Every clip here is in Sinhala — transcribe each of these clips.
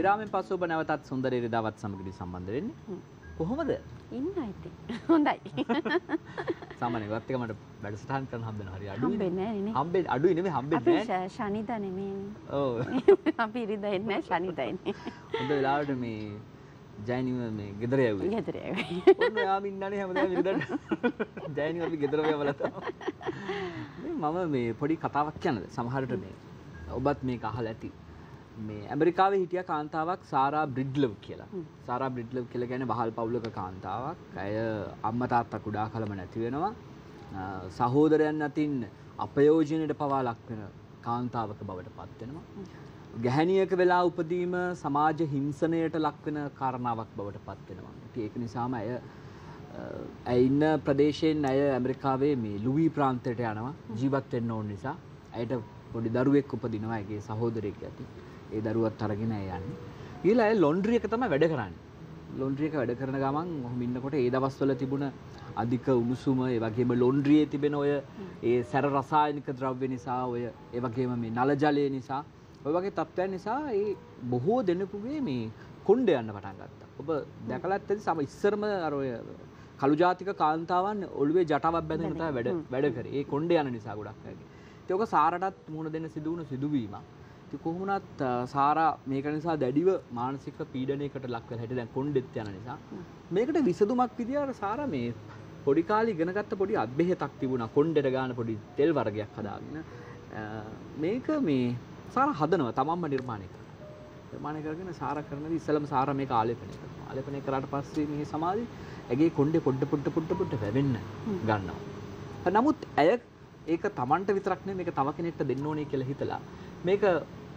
විරාමෙන් පස්සේ ඔබ නැවතත් සුන්දර ඉරිදාවත් සමගදී සම්බන්ධ වෙන්නේ. කොහොමද? ඉන්න ඉතින්. හොඳයි. සාමාන්‍ය ඉවත් එක මට වැඩසටහන් කරන්න හම්බ වෙනවා හරි අඩුයි. හම්බෙන්නේ නැහැ නේ. හම්බෙන්නේ අඩුයි නෙමෙයි අපි හම්බෙන්නේ නැහැ. ශ- ශනිදා නෙමෙයිනේ. ඔව්. අපි ඉරිදා එන්නේ නැහැ ශනිදා එන්නේ. හොඳ වෙලාවට මේ ජයනිව මේ ගෙදර යවුවේ. ගෙදර ඇවිත්. ඔන්න ඔයාම ඉන්නනේ හැමදාම ඉරිදාට. ජයනිව අපි ගෙදර යවලා තමයි. මම මේ පොඩි කතාවක් කියන්නද? සමහරට මේ ඔබත් මේක අහලා ඇති. මේ ඇමරිකාවේ හිටිය කාන්තාවක් සාරා බ්‍රිඩ්ලව් කියලා. සාරා බ්‍රිඩ්ලව් කියලා කියන්නේ වහල් පවුලක කාන්තාවක්. ඇය අම්මා තාත්තා කුඩා කලම නැති වෙනවා. අ, සහෝදරයන් අතින් අපයෝජනයට පවා ලක් වෙන කාන්තාවක බවට පත් වෙනවා. ගැහැණියක වෙලා උපදීම සමාජ හිංසනයට ලක්වෙන කාරණාවක් බවට පත් වෙනවා. ඉතින් ඒක නිසාම ඇය අ, ඇය ඉන්න ප්‍රදේශයෙන් ඇය ඇමරිකාවේ මේ ලුවී ප්‍රාන්තයට යනවා ජීවත් වෙන්න ඕන නිසා. ඇයට පොඩි දරුවෙක් උපදිනවා ඇගේ සහෝදරයෙක් ඇති. ඒ දරුවත් අරගෙන යන්නේ. ඊළඟ ඇය ලොන්ඩ්‍රි එක තමයි වැඩ කරන්නේ. ලොන්ඩ්‍රි එක වැඩ කරන ගමන් ඔහොම ඉන්නකොට ඒ දවස්වල තිබුණ අධික උණුසුම ඒ වගේම ලොන්ඩ්‍රියේ තිබෙන ඔය ඒ සැර රසායනික ද්‍රව්‍ය නිසා ඔය ඒ වගේම මේ නල ජලය නිසා ඔය වගේ තත්ත්වයන් නිසා ඒ බොහෝ දෙනෙකුගේ මේ කොණ්ඩ යන්න පටන් ගත්තා. ඔබ දැකලා ඇත්තද සම ඉස්සරම අර ඔය කළු ජාතික කාන්තාවන් ඔළුවේ ජටාවක් බැඳගෙන තමයි වැඩ වැඩ කරේ. ඒ කොණ්ඩ යන නිසා ගොඩක්. ඉතින් ඔක සාරටත් මුණ දෙන්න සිදු වුණු සිදුවීමක්. ඉතින් කොහොම වුණත් අ, සාරා මේක නිසා දැඩිව මානසික පීඩනයකට ලක් වෙලා හිටිය දැන් කොණ්ඩෙත් යන නිසා. මේකට විසඳුමක් විදියට සාරා මේ පොඩි කාලේ ඉගෙන ගත්ත පොඩි අත්බෙහෙතක් තිබුණා කොණ්ඩෙට ගාන පොඩි තෙල් වර්ගයක් හදාගෙන. අ, මේක මේ සාරා හදනවා තමන්ම නිර්මාණය කරනවා. නිර්මාණය කරගෙන සාරා කරනදී ඉස්සලම සාරා මේක ආලේපනය කරනවා. ආලේපනය කරාට පස්සේ මේ සමාධි ඇගේ කොණ්ඩේ පොඩ පොඩ පොඩ පොඩ වැවෙන්න ගන්නවා. නමුත් ඇය ඒක තමන්ට විතරක් නෙමෙයි මේක තව කෙනෙක්ට දෙන්න ඕනේ කියලා හිතලා මේක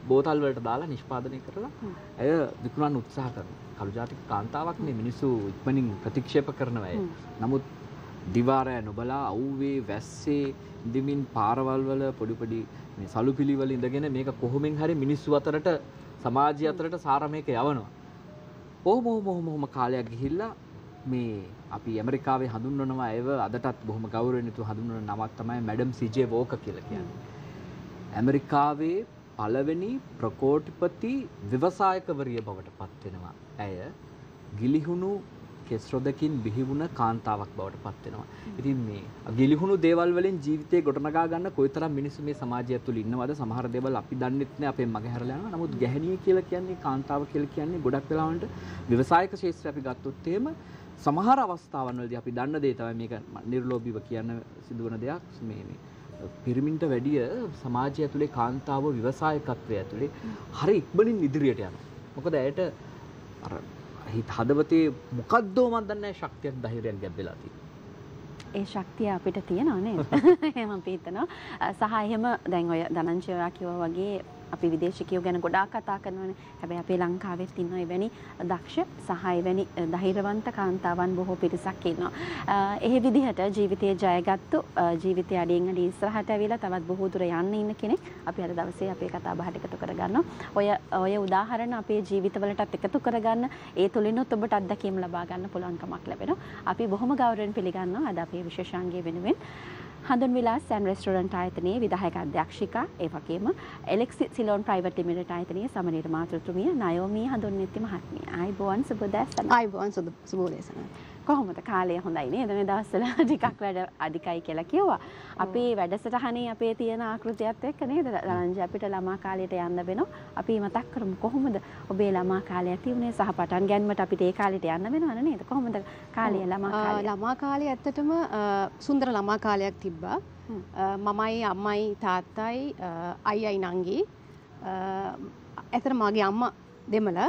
බෝතල් වලට දාලා නිෂ්පාදනය කරලා ඇය විකුණන්න උත්සාහ කරනවා. කළු ජාතික කාන්තාවක් නේ මිනිස්සු ඉක්මනින් ප්‍රතික්ෂේප කරනවා ඇය. නමුත් දිවාරය නොබලා අවුවේ වැස්සේ ඉඳමින් පාරවල් වල පොඩි පොඩි මේ සලුපිලි වල ඉඳගෙන මේක කොහොමෙන් හරි මිනිස්සු අතරට සමාජය අතරට සාර මේක යවනවා. ඔහොම ඔහොම ඔහොම කාලයක් ගිහිල්ලා මේ අපි ඇමරිකාවේ හඳුන්වනවා ඒව අදටත් බොහොම ගෞරවයෙන් යුතුව හඳුන්වන නමක් තමයි මැඩම් සිජේ වෝක කියලා කියන්නේ. ඇමරිකාවේ පළවෙනි ප්‍රකෝටිපති ව්‍යවසායකවරිය බවට පත් වෙනවා. ඇය ගිලිහුණු කෙස්රොදකින් බිහිවුණ කාන්තාවක් බවට පත් වෙනවා. ඉතින් මේ ගිලිහුණු දේවල් වලින් ජීවිතේ ගොඩනගා ගන්න කොයිතරම් මිනිස්සු මේ සමාජය තුළ ඉන්නවද? සමහර දේවල් අපි දන්නෙත් නෑ අපෙන් මගේ හැරලා යනවා. නමුත් ගැහණිය කියලා කියන්නේ කාන්තාව කියලා කියන්නේ ගොඩක් වෙලාවට ව්‍යවසායික ක්ෂේත්‍රය අපි ගත්තොත් එහෙම සමහර අවස්ථාවන් වලදී අපි දන්න දේ තමයි මේක නිර්ලෝභීව කියන්න සිදුවන දෙයක් මේ මේ පිරිමින්ට වැඩිය සමාජය ඇතුලේ කාන්තාව ව්‍යවසායකත්වය ඇතුලේ හරි ඉක්මනින් ඉදිරියට යනවා. මොකද ඇයට හිත හදවතේ මොකද්දෝ මන් දන්නේ ශක්තියක් ධෛර්යයක් ගැබ් වෙලා තියෙනවා. ඒ ශක්තිය අපිට තියෙනවා නේද? එහෙම. අ, සහ එහෙම දැන් ඔය ඔයා කිව්වා වගේ අපි විදේශිකයෝ ගැන ගොඩාක් කතා කරනවානේ. හැබැයි අපේ ලංකාවෙත් ඉන්න එවැනි දක්ෂ සහ එවැනි ධෛර්යවන්ත කාන්තාවන් බොහෝ පිරිසක් ඉන්නවා. අ, ඒ විදිහට ජීවිතයේ ජයගත්තු අ, ජීවිතය අඩියෙන් අඩි ඉස්සරහට ඇවිල්ලා තවත් බොහෝ දුර යන්න ඉන්න කෙනෙක් අපි අද දවසේ අපේ කතා බහට එකතු කරගන්නවා. ඔය ඔය උදාහරණ අපේ ජීවිතවලටත් එකතු කරගන්න ඒ තුලිනුත් ඔබට අත්දැකීම් ලබා ගන්න පුළුවන්කමක් ලැබෙනවා. අපි බොහොම ගෞරවයෙන් පිළිගන්නවා අද අපේ විශේෂාංගය වෙනුවෙන් හඳුන් විලාස් සෑන් රෙස්ටෝරන්ට් ආයතනයේ විධායක අධ්‍යක්ෂිකා ඒ වගේම එලෙක්සි සිලෝන් ප්‍රයිවට් ලිමිටඩ් ආයතනයේ සමනීර මාතෘතුමිය නයෝමී හඳුන්නෙත්ති මහත්මිය. ආයිබෝවන් සුබදෑසන. අයිබෝන් සුද සුබෝදේශන. කොහොමද කාලය හොඳයි නේද මේ දවස්වල ටිකක් වැඩ අධිකයි කියලා කිව්වා. අපේ වැඩසටහනේ අපේ තියෙන ආකෘතියත් එක්ක නේද රංජ අපිට ළමා කාලයට යන්න වෙනවා. අපි මතක් කරමු කොහොමද ඔබේ ළමා කාලය ඇති වුණේ සහ පටන් ගැනීමට අපිට ඒ කාලෙට යන්න වෙනවද නේද? කොහොමද කාලය ළමා කාලය? ළමා කාලේ ඇත්තටම සුන්දර ළමා කාලයක් තිබ්බා. මමයි අම්මයි තාත්තයි අයියයි නංගි. ඇතර මගේ අම්මා දෙමළ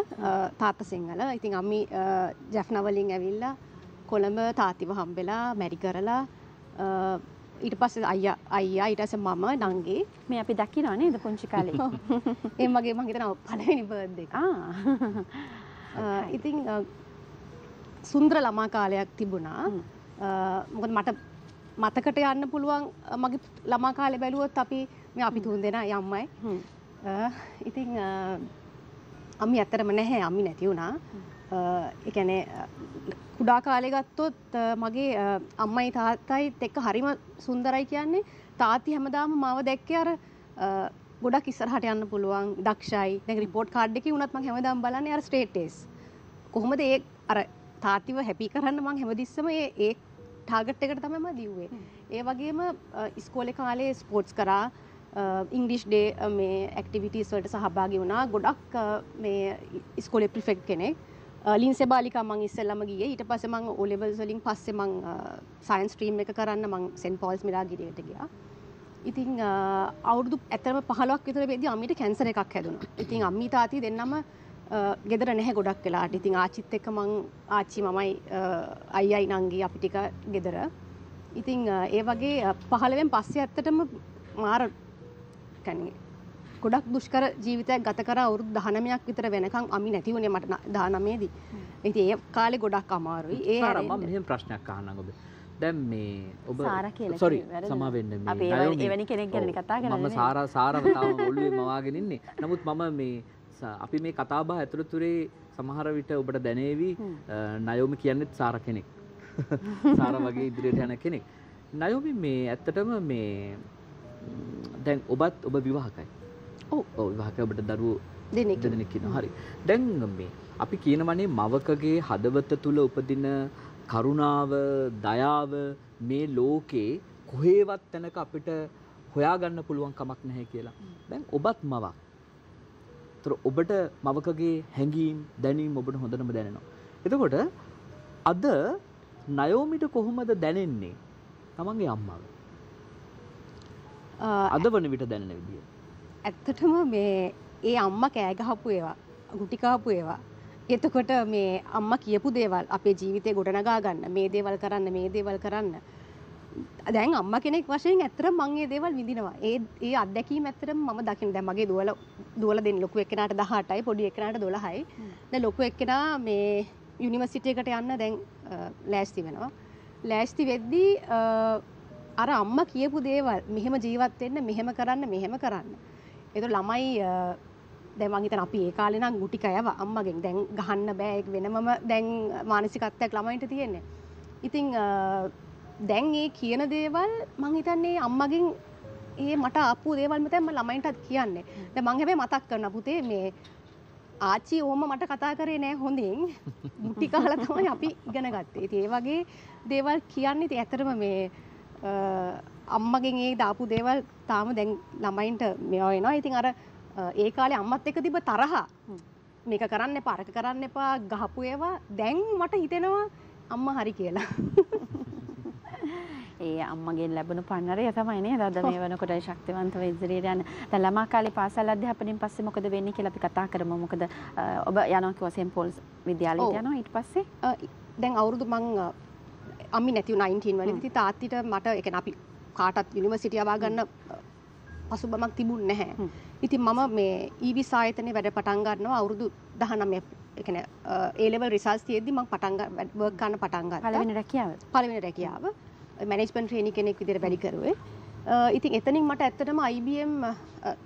තාත්තා සිංහල. ඉතින් අම්මි ආ, ජැෆ්නා වලින් ඇවිල්ලා කොළඹ තාත්තිව හම්බෙලා මැරි කරලා ඊට පස්සේ අයියා අයියා ඊට පස්සේ මම නංගි මේ අපි දකිනවා නේද පුංචි කාලේ? ඒ මගේ මං හිතනවා පළවෙනි බර්ත්ඩේ එක. ආ. අ, ඉතින් අ, සුන්දර ළමා කාලයක් තිබුණා මොකද මට මතකට යන්න පුළුවන් මගේ ළමා කාලේ බැලුවොත් අපි මේ අපි තුන් දෙනා යම්මයි හ්ම්. අ, ඉතින් අ, අම්මි ඇත්තටම නැහැ අම්මි නැති වුණා අ, ඒ කියන්නේ අ, කුඩා කාලේ ගත්තොත් අ, මගේ අ, අම්මයි තාත්තයිත් එක්ක හරිම සුන්දරයි කියන්නේ. තාත්ති හැමදාම මාව දැක්කේ අර අ, ගොඩක් ඉස්සරහට යන්න පුළුවන් දක්ෂයි. දැන් රිපෝට් කාඩ් එකේ උනත් මම හැමදාම බලන්නේ අර ස්ටේටස් කොහොමද ඒ අර තාත්තිව හැපි කරන්න මං හැමදිස්සම ඒ ඒ ටාගට් එකට තමයි මම දිව්වේ. ඒ වගේම ඉස්කෝලේ කාලේ ස්පෝර්ට්ස් කරා. ඉංග්ලිෂ් ඩේ මේ ඇක්ටිවිටීස් වලට සහභාගී වුණා. ගොඩක් අ, මේ ඉස්කෝලේ ප්‍රිෆෙක්ට් කෙනෙක්. ලින්සේ බාලිකා මං ඉස්සෙල්ලම ගියේ ඊට පස්සේ මං O levels වලින් පස්සේ මං සයන්ස් ස්ට්‍රීම් එක කරන්න මං සෙන්ට් පෝල්ස් මිරාගිරියට ගියා ඉතින් අ, අවුරුදු ඇතරම පහලක් විතර වෙදි අම්මිට කැන්සර් එකක් හැදුණා. ඉතින් අම්මි තාත්ති දෙන්නම අ, ගෙදර නැහැ ගොඩක් වෙලාට. ඉතින් ආච්චිත් එක්ක මං ආච්චි මමයි අ, අයියයි නංගි අපි ටික ගෙදර. ඉතින් අ, ඒ වගේ අ, පහළවෙන් පස්සේ ඇත්තටම මාර කැනෙ ගොඩක් දුෂ්කර ජීවිතයක් ගත කර අවුරුදු 19ක් විතර වෙනකන් අමි නැති වුණේ මට 19 දී. ඉතින් ඒ කාලේ ගොඩක් අමාරුයි. ඒ සාරා, මම හැරෙන්න. මෙහෙම ප්‍රශ්නයක් අහන්නම් ඔබ දැන් මේ ඔබ සාරා කියලා sorry, කිව්වේ වැරදිද? සමා වෙන්න මේ එවැනි- කෙනෙක් ගැන කතා කරන්නේ මම. සාරා සාරව තාම ඔළුවේ මවාගෙන ඉන්නේ නමුත් මම මේ අපි මේ කතාබහ ඇතුළතුරේ සමහර විට ඔබට දැනේවි නයෝමි කියන්නෙත් සාර කෙනෙක් සාර වගේ ඉදිරියට යන කෙනෙක් නයෝමි මේ ඇත්තටම ම්, දැන් ඔබත් ඔබ විවාහකයි ඔව්. ඔබට දරුවෝ දෙනෙක් දෙදෙනෙක් ඉන්නවා. හරි. දැන් මේ අපි කියනවනේ මවකගේ හදවත තුල උපදින කරුණාව, දයාව මේ ලෝකේ කොහේවත් තැනක අපිට හොයාගන්න පුළුවන් කමක් නැහැ කියලා. දැන් ඔබත් මවක්. ඒතර ඔබට මවකගේ හැඟීම්, දැනීම් ඔබට හොඳටම දැනෙනවා. එතකොට අද නයෝමිට කොහොමද දැනෙන්නේ? තමන්ගේ අම්මව. අද වන විට දැනෙන විදිය. ඇත්තටම මේ ඒ අම්ම කෑගහපු ඒවා ගුටිකාපු ඒවා. එතකොට මේ අම්ම කියපු දේවල් අපේ ජීවිතය ගොඩනගා ගන්න මේ දේවල් කරන්න මේ දේවල් කරන්න. දැන් අම්ම කෙනෙක් වශයෙන් ඇත්තට මං ඒ දේවල් විඳිනවා. ඒ ඒ අත්දැකීම් ඇත්තටම මම දකින. දැන් මගේ දුවල දුවල දෙන්න ලොකු එක්කෙනාට 18යි පොඩි එක්කෙනාට 12යි දැන් ලොකු එක්කෙනා මේ යුනිවර්සිටි එකට යන්න දැන් අ, ලෑස්ති වෙනවා. ලෑස්ති වෙද්දී අ, අර අම්ම කියපු දේවල් මෙහෙම ජීවත් වෙන්න මෙහෙම කරන්න මෙහෙම කරන්න. එතු ළමයි අ, දැන් මං හිතන අපි ඒ කාලේ නම් ගුටි කෑව අම්මගෙන් දැන් ගහන්න බෑ ඒක වෙනමම දැන් මානසිකත්වයක් ළමයින්ට තියෙන්නේ. ඉතින් අ, දැන් ඒ කියන දේවල් මං හිතන්නේ අම්මගෙන් ඒ මට ආපු දේවල් මත මම ළමයින්ටත් කියන්නේ. දැන් මං හැබැයි මතක් කරනවා පුතේ මේ ආච්චි ඕම මට කතා කරේ නෑ හොඳින් මුටි කාලා තමයි අපි ඉගෙන ගත්තේ. ඉතින් ඒ වගේ දේවල් කියන්නේ ඉතින් ඇත්තටම මේ අ, අම්මගෙන් ඒ දාපු දේවල් තාම දැන් ළමයින්ට මේවා වෙනවා. ඉතින් අර ඒ කාලේ අම්මත් එක්ක තිබ්බ තරහ මේක කරන්න එපා අරක කරන්න එපා ගහපු ඒවා දැන් මට හිතෙනවා අම්මා හරි කියලා. ඒ අම්මගෙන් ලැබුණු පන්නරය තමයි නේද අද මේ වෙනකොට ශක්තිවන්තව ඉදිරියට යන. දැන් ළමා කාලේ පාසල් අධ්‍යාපනයෙන් පස්සේ මොකද වෙන්නේ කියලා අපි කතා කරමු. මොකද ඔබ යනවා කිව්වා සෙන්ට් පෝල්ස් විද්‍යාලයට. යනවා ඊට පස්සේ දැන් අවුරුදු මං අම්මි නැති වුණා 19 වලදී තාත්තිට මට ඒ කියන්නේ අපි කාටත් යුනිවර්සිටි යවා ගන්න පසුබමක් තිබුණ නැහැ. ඉතින් මම මේ ඊවි සායතනයේ වැඩ පටන් ගන්නවා අවුරුදු 19 ඒ කියන්නේ ඒ ලෙවල් රිසල්ට්ස් තියෙද්දි මම පටන් වර්ක් කරන්න පටන් ගත්තා. පළවෙනි රැකියාව. පළවෙනි රැකියාව මැනේජ්මන්ට් ට්‍රේනි කෙනෙක් විදිහට වැඩි කරුවේ. ඉතින් එතනින් මට ඇත්තටම IBM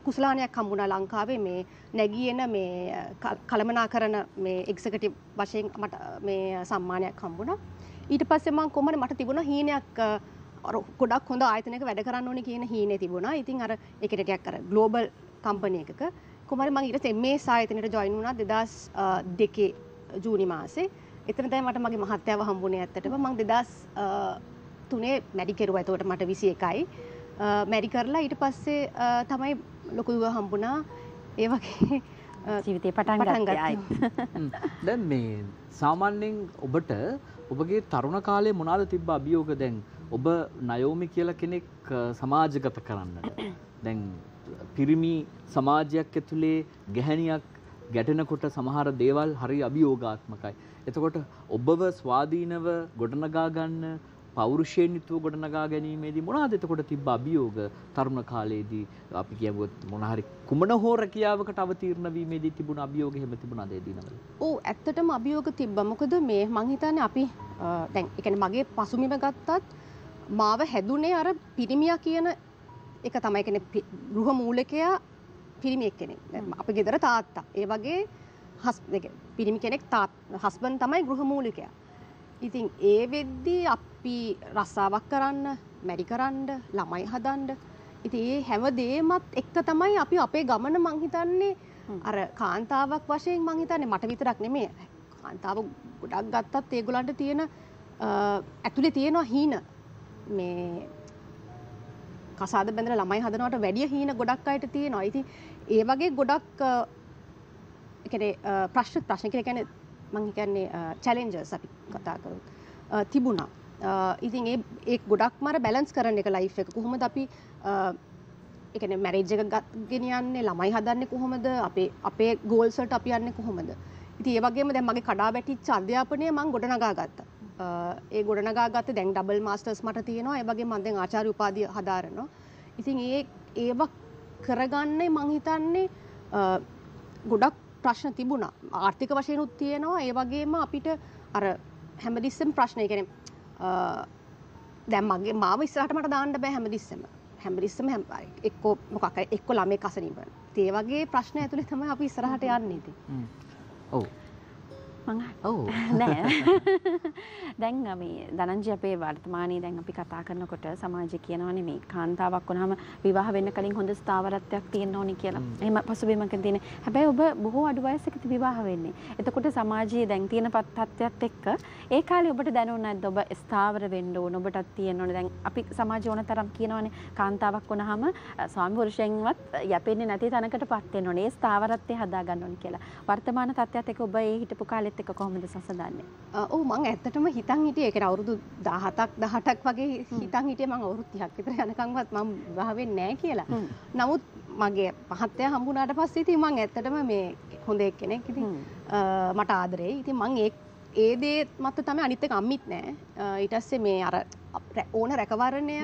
කුසලානයක් හම්බුණා ලංකාවේ මේ නැගී එන මේ කළමනාකරන මේ එක්සිකියුටිව් වශයෙන් මට මේ සම්මානයක් හම්බුණා. ඊට පස්සේ මම කොහමද මට තිබුණා හීනයක් ගොඩක් හොඳ ආයතනයක වැඩ කරන්න ඕනේ කියන හීනේ තිබුණා. ඉතින් අර ඒක ටිකක් අර ග්ලෝබල් කම්පැනි එකක. කොහමද මම ඊට පස්සේ MS ආයතනයට ජොයින් වුණා 2002 ජූනි මාසේ. එතන තමයි මට මගේ මහත්තයාව හම්බුනේ ඇත්තටම. මම 2000 තුනේ මැඩි කෙරුවා එතකොට මට 21යි අ, මැඩි කරලා ඊට පස්සේ තමයි ලොකු දුව හම්බුණා. ඒ වගේ ජීවිතේ පටන් ගත්තේ. දැන් මේ සාමාන්‍යයෙන් ඔබට ඔබගේ තරුණ කාලේ මොනවාද තිබ්බ අභියෝග දැන් ඔබ නයෝමි කියලා කෙනෙක් අ, සමාජගත කරන්නට දැන් පිරිමි සමාජයක් ඇතුලේ ගැහැණියක් ගැටෙනකොට සමහර දේවල් හරි අභියෝගාත්මකයි. එතකොට ඔබව ස්වාධීනව ගොඩනගා ගන්න පෞරුෂයෙන් යුතුව ගොඩනගා ගැනීමේදී මොනවාද එතකොට තිබ්බ අභියෝග තරුණ කාලයේදී අපි කියමුවොත් මොන හරි කුමන හෝ රැකියාවකට අවතීර්ණ වීමේදී තිබුණ අභියෝග එහෙම තිබුණාද ඒ දිනවල? ඔව් ඇත්තටම අභියෝග තිබ්බා මොකද මේ මං හිතන්නේ අපි අ, දැන් ඒ කියන්නේ මගේ පසුබිම ගත්තත් මාව හැදුනේ අර පිරිමියා කියන එක තමයි. කියන්නේ ගෘහ මූලිකයා පිරිමියෙක් කෙනෙක්. අපේ ගෙදර තාත්තා. ඒ වගේ පිරිමි කෙනෙක් තාත් හස්බන්ඩ් තමයි ගෘහ මූලිකයා. ඉතින් ඒ වෙද්දී අපි රස්සාවක් කරන්න මැරි කරන්න ළමයි හදන්න. ඉති ඒ හැම දේමත් එක්ක තමයි අපි අපේ ගමන මංහිතන්නේ අර කාන්තාවක් වශයෙන් මංහිතන්නේ මට විතරක් නෙමේ කාන්තාව ගොඩක් ගත්තත් ඒගොලන්ට තියෙන ඇතුළේ තියෙනවා හීන මේ කසාද බැඳල ළමයි හදනවට වැඩිය හීන ගොඩක් අයට තියෙනවා. ඉති ඒ වගේ ගොඩක් ප්‍රශ්න ප්‍රශ්න කර ගැන මංහිකන්නේ චැලෙන්ජර්ස් අපි කතා කරුත් තිබුණා. ඉතින් ඒ ඒ ගොඩක් මර බැලන්ස් කරන එක ලයිෆ් එක. කොහොමද අපි එකන මැරේජ් එක ගෙනියන්නේ ළමයි හදන්නේ කොහොමද? අපේ අපේ ගෝල්සට අපි යන්නේ කොහොමද? ඉති ඒ වගේම දැන් මගේ කඩා වැටිච්ච අධ්‍යාපනය මං ගොඩනගා ගත්තා. ඒ ගොඩනගා ගත්ත දැන් ඩබල් මාස්ටර්ස් මට තියෙනවා. ඒ වගේ මන් දැන් ආචාර්ය උපාධිය හදාරනවා. ඉතින් ඒ ඒව කරගන්නේ මං හිතන්නේ ගොඩක් ප්‍රශ්න තිබුණා. ආර්ථික වශයෙන්ුත් තියෙනවා. ඒ වගේම අපිට අර හැමදිස්සම ප්‍රශ්නය කෙනෙ දැම් මගේ මාව ඉස්සරට මට දාන්න බෑ හැමදිස්සම හැමරිස්සම හැම එක්කෝ මොකක් එක්කො ළමේ කසනීබ ඒ වගේ ප්‍රශ්න ඇතුළේ තම අපි ඉස්සරහට යන්නේති ඔව් ඔව්. නෑ දැන් මේ දනංජි අපේ වර්තමානයේ දැන් අපි කතා කරනකොට සමාජය කියනවනේ මේ කාන්තාවක් වුණාම විවාහ වෙන්න කලින් හොඳ ස්ථාවරත්වයක් තියෙන්න ඕනි කියලා. එහෙම පසුබිමක තියෙන. හැබැයි ඔබ බොහෝ අඩු වයසකදී විවාහ වෙන්නේ. එතකොට සමාජයේ දැන් තියෙන තත්ත්වයක් එක්ක ඒ කාලේ ඔබට දැනුනේ නැද්ද ඔබ ස්ථාවර වෙන්න ඕන ඔබටත් තියෙන්න ඕන. දැන් අපි සමාජය ඕන තරම් කියනවනේ කාන්තාවක් වුණාම ස්වාමි පුරුෂයෙන්වත් යැපෙන්නේ නැති තැනකටපත් වෙන්න ඕනේ. ඒ ස්ථාවරත්වය හදා ගන්න ඕනි කියලා. වර්තමාන තත්ත්වයක් එක්ක ඔබ ඒ හිටපු කාලෙත් එක්ක කොහොමද සසඳන්නේ? ඔව් මං ඇත්තටම හිතන් හිටියේ ඒකට අවුරුදු 17ක් 18ක් වගේ හිතන් හිටියේ මං අවුරුදු 30ක් විතර යනකම්වත් මම විවාහ වෙන්නේ නැහැ කියලා. නමුත් මගේ මහත්තයා හම්බුනාට පස්සේ ඉතින් මං ඇත්තටම මේ හොඳ එක්කෙනෙක් ඉතින් මට ආදරේ. ඉතින් මං ඒ ඒ දේ මත තමයි අනිත් එක අම්මිත් නෑ. ඊට පස්සේ මේ අර ඕන රැකවරණය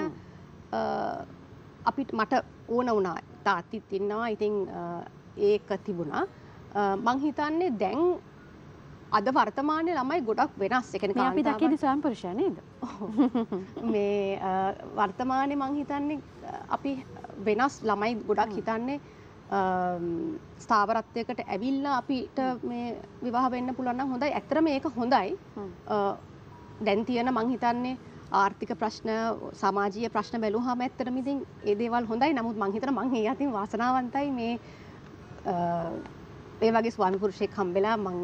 අපිට මට ඕන වුණා. තාත්තිත් ඉන්නවා. ඉතින් ඒක තිබුණා. මං හිතන්නේ දැන් අද වර්තමානය ළමයි ගොඩක් වෙනස්. එකන අපි දකින ස්වයම්පුරුෂය නේද? මේ වර්තමානය මං හිතන්නේ අපි වෙනස් ළමයි ගොඩක් හිතන්නේ ස්ථාවරත්වයකට ඇවිල්ල අපිට මේ විවාහ වෙන්න පුළන්න හොඳයි. ඇතර මේක හොඳයි. දැන් තියෙන මං හිතන්නේ ආර්ථික ප්‍රශ්න සමාජීය ප්‍රශ්න බැලු හම ඇත්තරමිතින් ඒදේවල් හොඳයි. නමුත් මංහිතර මං ඒ අතින් වාසනාවන්තයි මේ ඒ වගේ ස්වාමිපුරුෂයෙක් හම්බෙලා මං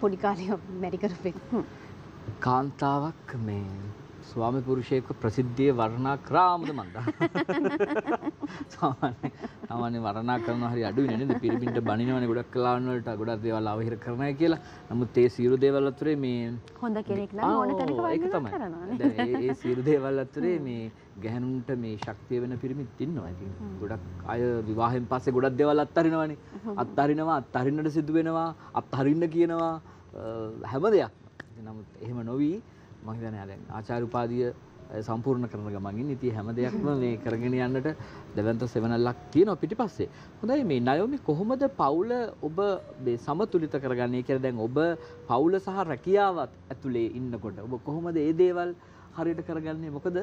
පොඩිකාලය මැරිකරපෙක් කාන්තාවක් මේ ස්වාමි පුරුෂයක ප්‍රසිද්ධිය වර්ණා කරාමද මන්ද සාමාන්‍ය වර්ණා කරන හරි අඩුයි නේද? පිරිමින්ට බනිනවනේ ගොඩක් කලාවන් වලට ගොඩක් දේවල් අවහිර කරනයි කියලා. නමුත් ඒ සියලු දේවල් අතරේ මේ හොඳ කෙනෙක් නම් ඕන තැනක. ඒ සියලු දේවල් අතරේ මේ ගැහැණුන්ට මේ ශක්තිය වෙන පිරිමිත් ඉන්නවා. ඉතින් ගොඩක් අය විවාහයෙන් පස්සේ ගොඩක් දේවල් අත්හරිනවනේ. අත්හරිනවා, අත්හරින්නට සිදු වෙනවා, අත්හරින්න කියනවා හැම දෙයක්. නමුත් එහෙම නොවී මම හිතන්නේ දැන් ආචාර්ය උපාධිය සම්පූර්ණ කරන ගමන් ඉතින් හැම දෙයක්ම මේ කරගෙන යන්නට දෙවන්ත සෙවනල්ලක් තියෙනවා පිටිපස්සේ. හොඳයි මේ නයෝමි කොහොමද පවුල ඔබ මේ සමතුලිත කරගන්නේ කියලා දැන් ඔබ පවුල සහ රැකියාවත් ඇතුලේ ඉන්නකොට ඔබ කොහොමද මේ දේවල් හරියට කරගන්නේ? මොකද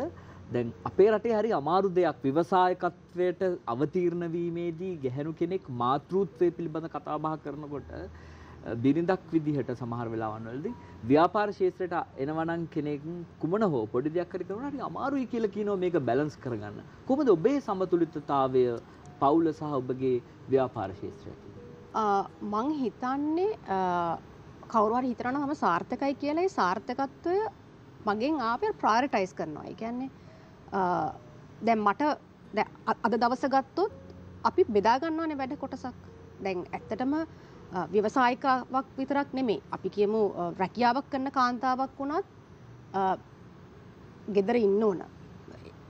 දැන් අපේ රටේ හරි අමාරු දෙයක් ව්‍යවසායකත්වයට අවතීර්ණ වීමේදී ගැහැණු කෙනෙක් මාතෘත්වය පිළිබඳ කතා බහ කරනකොට බිරිඳක් විදිහට සමහර වෙලාවන් වලදී ව්‍යාපාර ශාස්ත්‍රයට එනවනම් කෙනෙක් කුමන හෝ පොඩි දෙයක් හරි කරනවා හරි අමාරුයි කියලා කියනවා මේක බැලන්ස් කරගන්න. කොහොමද ඔබේ සමතුලිතතාවය පවුල සහ ඔබගේ ව්‍යාපාර ශාස්ත්‍රය? මං හිතන්නේ කවුරු හරි හිතනවා මම සාර්ථකයි කියලා ඒ සාර්ථකත්වය මගෙන් ආපේ ප්‍රයොරිටයිස් කරනවා. ඒ කියන්නේ දැන් මට අද දවස ගත්තොත් අපි බෙදා ගන්නවානේ වැඩ කොටසක්. දැන් ඇත්තටම ව්‍යවසායිකාවක් විතරක් නෙමේ අපි කියමු රැකියාවක් කරන කාන්තාවක් වුණත් ගෙදර ඉන්න ඕන.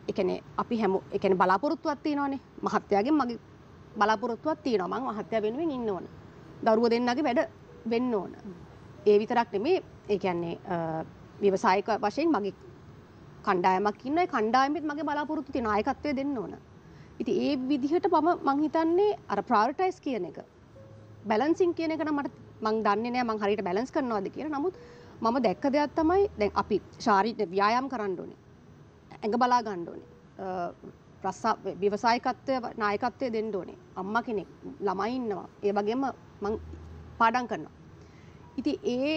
එකන අපි හැම එකන බලාපොරොත්තුවත් තියෙනවානේ. මහත්තයාගේ මගේ බලාපොරොත්තුවත් තියෙනවා. මං මහත්තය වෙනුවෙන් ඉන්න ඕන. දරුව දෙන්නගේ වැඩ වෙන්න ඕන. ඒ විතරක් නෙමේ ඒ කියන්නේ ව්‍යවසායක වශයෙන් මගේ කණ්ඩායමක් ඉන්න කණ්ඩායමෙත් මගේ බලාපොරොත්තු තියෙන නායකත්වය දෙන්න ඕන ඉතින් ඒ විදිහට මම මං හිතන්නේ අර ප්‍රයොරිටයිස් කියන එක බැලන්සින් කියන එක නම් මට මං දන්නේ නෑ මං හරියට බැලන්ස් කරනවද කියලා. නමුත් මම දැක්ක දෙයක් තමයි දැන් අපි ශාරීරික ව්‍යායාම් කරන්න ඕනේ. ඇඟ බලා ගන්න ඕනේ. රස්සා ව්‍යවසායකත්වය නායකත්වය දෙන්න ඕනේ. අම්මා කෙනෙක් ළමයි ඉන්නවා. ඒ වගේම මං පාඩම් කරනවා. ඉතින් ඒ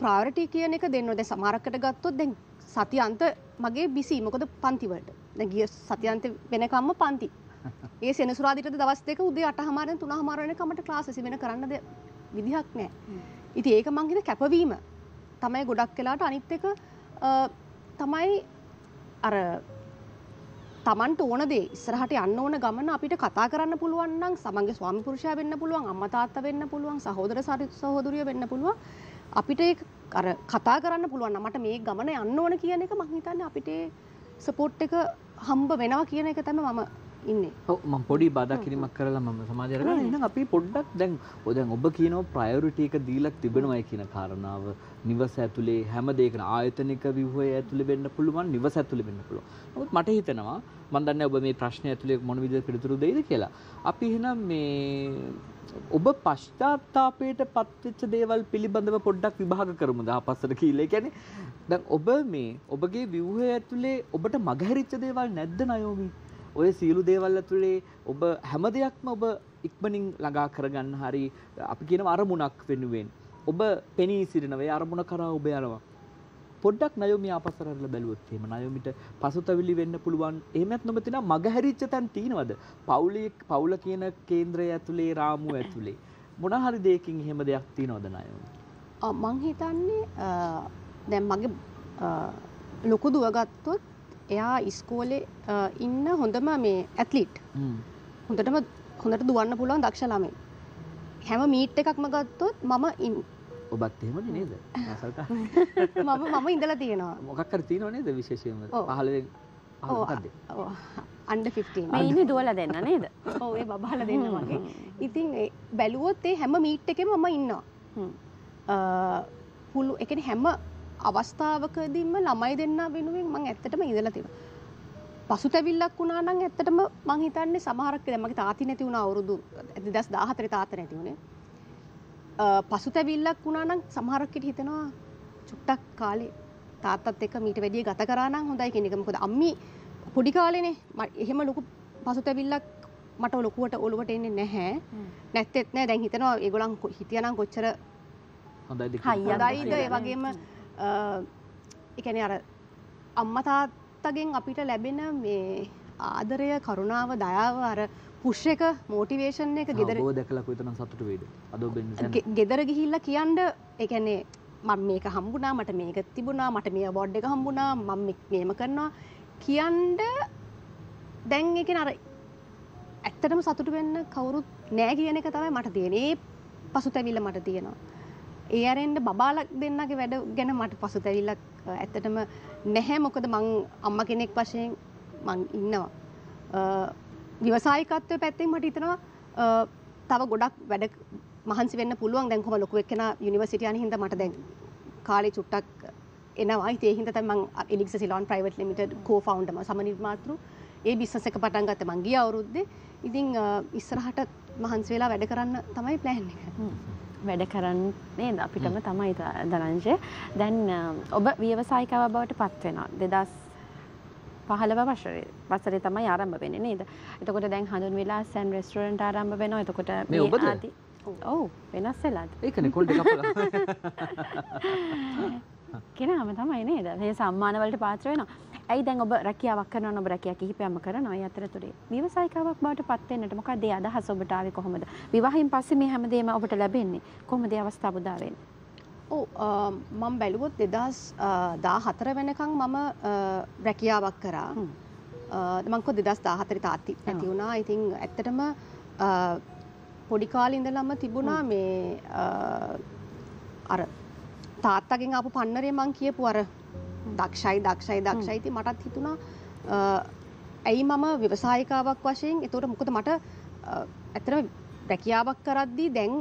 ප්‍රයොරිටි කියන එක දෙන්න ඕනේ. දැන් සමහරකට ගත්තොත් දැන් සති අන්ත මගේ බිසි. මොකද පන්තිවලට දැන් ගිය සතියන්ත වෙනකම්ම පන්ති. ඒ සෙනසුරාදිට දවස් දෙක උදේ අට හමාරෙන් තුන හමාර වෙනකමට ක්ලාස් වෙන කරන්නද විදිහක් නෑ. ඉතින් ඒක මං හිත කැපවීම. තමයි ගොඩක් වෙලාට අනිත් එක තමයි අර තමන්ට ඕන දේ ඉස්සරහට යන්න ඕන ගමන අපිට කතා කරන්න පුළුවන් නම් සමන්ගේ ස්වාමි පුරුෂයා වෙන්න පුළුවන් අම්මා තාත්තා වෙන්න පුළුවන් සහෝදර සහෝදරි- සහෝදරියෝ වෙන්න පුළුවන්. අපිට අර කතා කරන්න පුළුවන් මට මේ ගමන යන්න ඕන කියන එක මං හිතන්නේ අපිට සපෝට් එක හම්බ වෙනවා කියන එක තමයි මම ඉන්නේ ඔව් මම පොඩි බාධා කිරීමක් කරලා මම සමාජයට ගන්න එහෙනම් අපි පොඩ්ඩක් දැන් ඔය දැන් ඔබ කියනවා ප්‍රයොරිටි එක දීලා තිබෙනවයි කියන කාරණාව නිවස ඇතුලේ හැම දෙයකම ආයතනික ව්‍යුහය ඇතුලේ වෙන්න පුළුවන් නිවස ඇතුලේ වෙන්න පුළුවන්. නමුත් මට හිතෙනවා මම දන්නේ ඔබ මේ ප්‍රශ්නේ ඇතුලේ මොන විදිහට පිළිතුරු දෙයිද කියලා. අපි එහෙනම් මේ ඔබ පශ්චාත්තාපයට පත්වෙච්ච දේවල් පිළිබඳව පොඩ්ඩක් විභාග කරමුද ආපස්සට කියලා. ඒ කියන්නේ දැන් ඔබ මේ ඔබගේ ව්‍යුහය ඇතුලේ ඔබට මගහැරිච්ච දේවල් නැද්ද නයෝමි? ඔය සියලු දේවල් ඇතුලේ ඔබ හැම දෙයක්ම ඔබ ඉක්මනින් ළඟා කරගන්න හරි අපි කියන අරමුණක් වෙනුවෙන් ඔබ පෙනී සිටිනවා ඒ අරමුණ කරා ඔබ යනවා පොඩ්ඩක් නයෝමි ආපස්සට බැලුවොත් එහෙම නයෝමිට පසුතැවිලි වෙන්න පුළුවන්. එහෙමත් නොමැතිනම් මගහැරිච්ච තැන් තියෙනවද? පවුලේ පවුල කියන කේන්ද්‍රය ඇතුලේ රාමුව ඇතුලේ. මොන හරි දෙයකින් එහෙම දෙයක් තියෙනවද නයෝමි මං හිතන්නේ දැන් මගේ ලොකු දුවගත්තොත් එයා ඉස්කෝලේ ඉන්න හොඳම මේ ඇත්ලිට් හොඳටම හොඳට දුවන්න පුළුවන් දක්ෂ ළමයි. හැම මීට් එකක්ම ගත්තොත් මම ඔබත් එහෙමනේ නේද? ආසල්කා මම මම ඉඳලා තියෙනවා. මොකක් හරි තියෙනව නේද විශේෂයෙන්ම? ඔව්. 15 ඔව්, මොකක්ද අන්ඩ 15 මේ ඉන්නේ දුවලා දෙන්න නේද? ඔව් ඒ බබාලා දෙන්න වගේ ඉතින් ඒ බැලුවොත් ඒ හැම මීට් එකෙම මම ඉන්නවා. හ්ම්. අ, පුළු එකන හැම අවස්ථාවකදීම ළමයි දෙන්න වෙනුවෙන් මං ඇත්තටම ඉඳලා තියෙනවා. පසු තැවිල්ලක් වුණා නම් ඇත්තටම මං හිතන්නේ සමහරක් දැන් මගේ තාත්ති නැති වුණා අවුරුදු 2014 තාත්තා නැති වුණේ අ, පසු තැවිල්ලක් වුණා නම් සමහරක් විට හිතෙනවා චුට්ටක් කාලේ තාත්තත් එක්ක මීට වැඩිය ගත කරා නම් හොඳයි කියන එක. මොකද අම්මි පොඩි කාලේනේ ම- එහෙම ලොකු පසු තැවිල්ලක් මට ලොකුවට ඔළුවට එන්නේ නැහැ. නැත්තෙත් නෑ. දැන් හිතනවා ඒගොල්ලන් හිටියනම් කොච්චර හොඳයිද හයියක් හොඳයිද ඒ කියලා. වගේම එකන අර අම්මතාත්තගෙන් අපිට ලැබෙන මේ ආදරය කරුණාව දයාව අර පුෂ් එක මෝටිවේෂන් එක ගෙදර දැකලා කොයිතරම් සතුටු වේද අද ඔබ ගෙදර ගිහිල්ල කියන්ඩ එකනේ මම මේක හම්බුනා මට මේක තිබුණා මට මේ බොඩ් එක හම්බුණා මම මේම කරනවා. කියන්ඩ දැන් එක අර ඇත්තටම සතුට වෙන්න කවුරුත් නෑ කියන එක තමයි මට තියෙනේ පසු තැවිල්ල මට තියෙනවා. ඒ අරෙන්ට බාලක් දෙන්නගේ වැඩ ගැන මට පසු තැවිල්ලක් අ, ඇත්තටම නැහැ. මොකද මං අම්ම කෙනෙක් වශයෙන් මං ඉන්නවා ව්‍යවසායිකත්වය පැත්තෙන් මට හිතනවා අ, තව ගොඩක් වැඩ මහන්සි වෙන්න පුළුවන් දැන් කොහම ලොකු එක්කෙන යුනිවර්සිටි යන හින්දා මට දැන් කාලේ චුට්ටක් එනවා. ඉතින් ඒ හින්දා තමයි මම Elixa Ceylon private limited cofounder මම සමනිර්මාතෘ ඒ බිස්නස් එක පටන් ගත්තේ මං ගිය අවුරුද්දේ. ඉතින් අ, ඉස්සරහට මහන්සි වෙලා වැඩ කරන්න තමයි ප්ලෑන් එක. වැඩ කරන්නේ අපිටම තමයි ද- ධනංජය දැන් අ, ඔබ ව්‍යවසායිකව බවට පත් වෙනවා. දෙදස් පහළව වශරේ වසරේ තමයි ආරම්භ වෙන්නේ නේද? එතකොට දැන් හඳුන් වෙලා සැන් රෙස්ටරන්ට් ආරම්භ වෙනවා. එතකොට මේ? ආදී- ඔව් වෙනස් වෙලාද ඒකනේ කොල්ඩ කපලා. කෙනාම තමයි නේද? මේ සම්මානවලට පාත්‍ර වෙනවා. ඇයි දැන් ඔබ රැකියාවක් කරනවා ඔබ රැකියාව කිහිපයක්ම කරනවා ඒ අතරතුරේ? ව්‍යවසායිකාවක් බවට පත් වෙන්නට මොකක්ද ඒ අදහස ඔබට ආවේ කොහොමද? විවාහයෙන් පස්සේ මේ හැමදේම ඔබට ලැබෙන්නේ කොහොමද ඒ අවස්ථාව උදා වෙන්නේ මම බැලුවොත් දෙදස් දා හතර වෙනකං මම රැකියාවක් කරා. මංකො දෙදස් දාහතරි තාත්ති නැති වුණා. ඉතිං ඇත්තටම අ, පොඩි කාලින්දලම්ම තිබුණා මේ අර තාත්තගෙන් අප පන්නරේ මං කියපු අර දක්ෂයි දක්ෂයි දක්ෂයිති මටත් හිතුණා ඇයි මම ව්‍යවසායිකාවක් වශයෙන් එතෝට මොකද මට ඇත්තම රැකියාවක් කරද්දී දැන්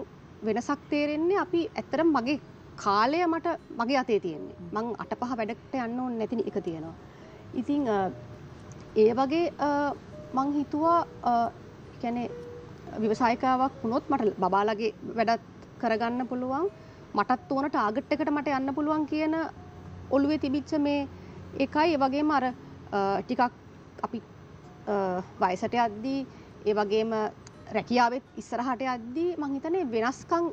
වෙනසක් තේරෙන්නේ අපි ඇත්තරම් මගේ කාලය මට මගේ අතේ තියෙන්නේ. මං අට පහ වැඩක්ට යන්න ඕන නැතින එක තියෙනවා. ඉතිං අ, ඒ වගේ අ, මං හිතුවා කැනෙ විවසායකාවක් වුණොත් මට බබාලගේ වැඩත් කරගන්න පුළුවන්. මටත් ඕන ටාගට් එකට මට යන්න පුළුවන් කියන ඔළුවේ තිබිච්ච මේ එකයි. ඒ වගේම අර අ, ටිකක් අපි අ, වයසට යද්දී ඒ වගේම රැකියාවත් ඉස්සරහට යද්දී මං හිතනේ වෙනස්කම්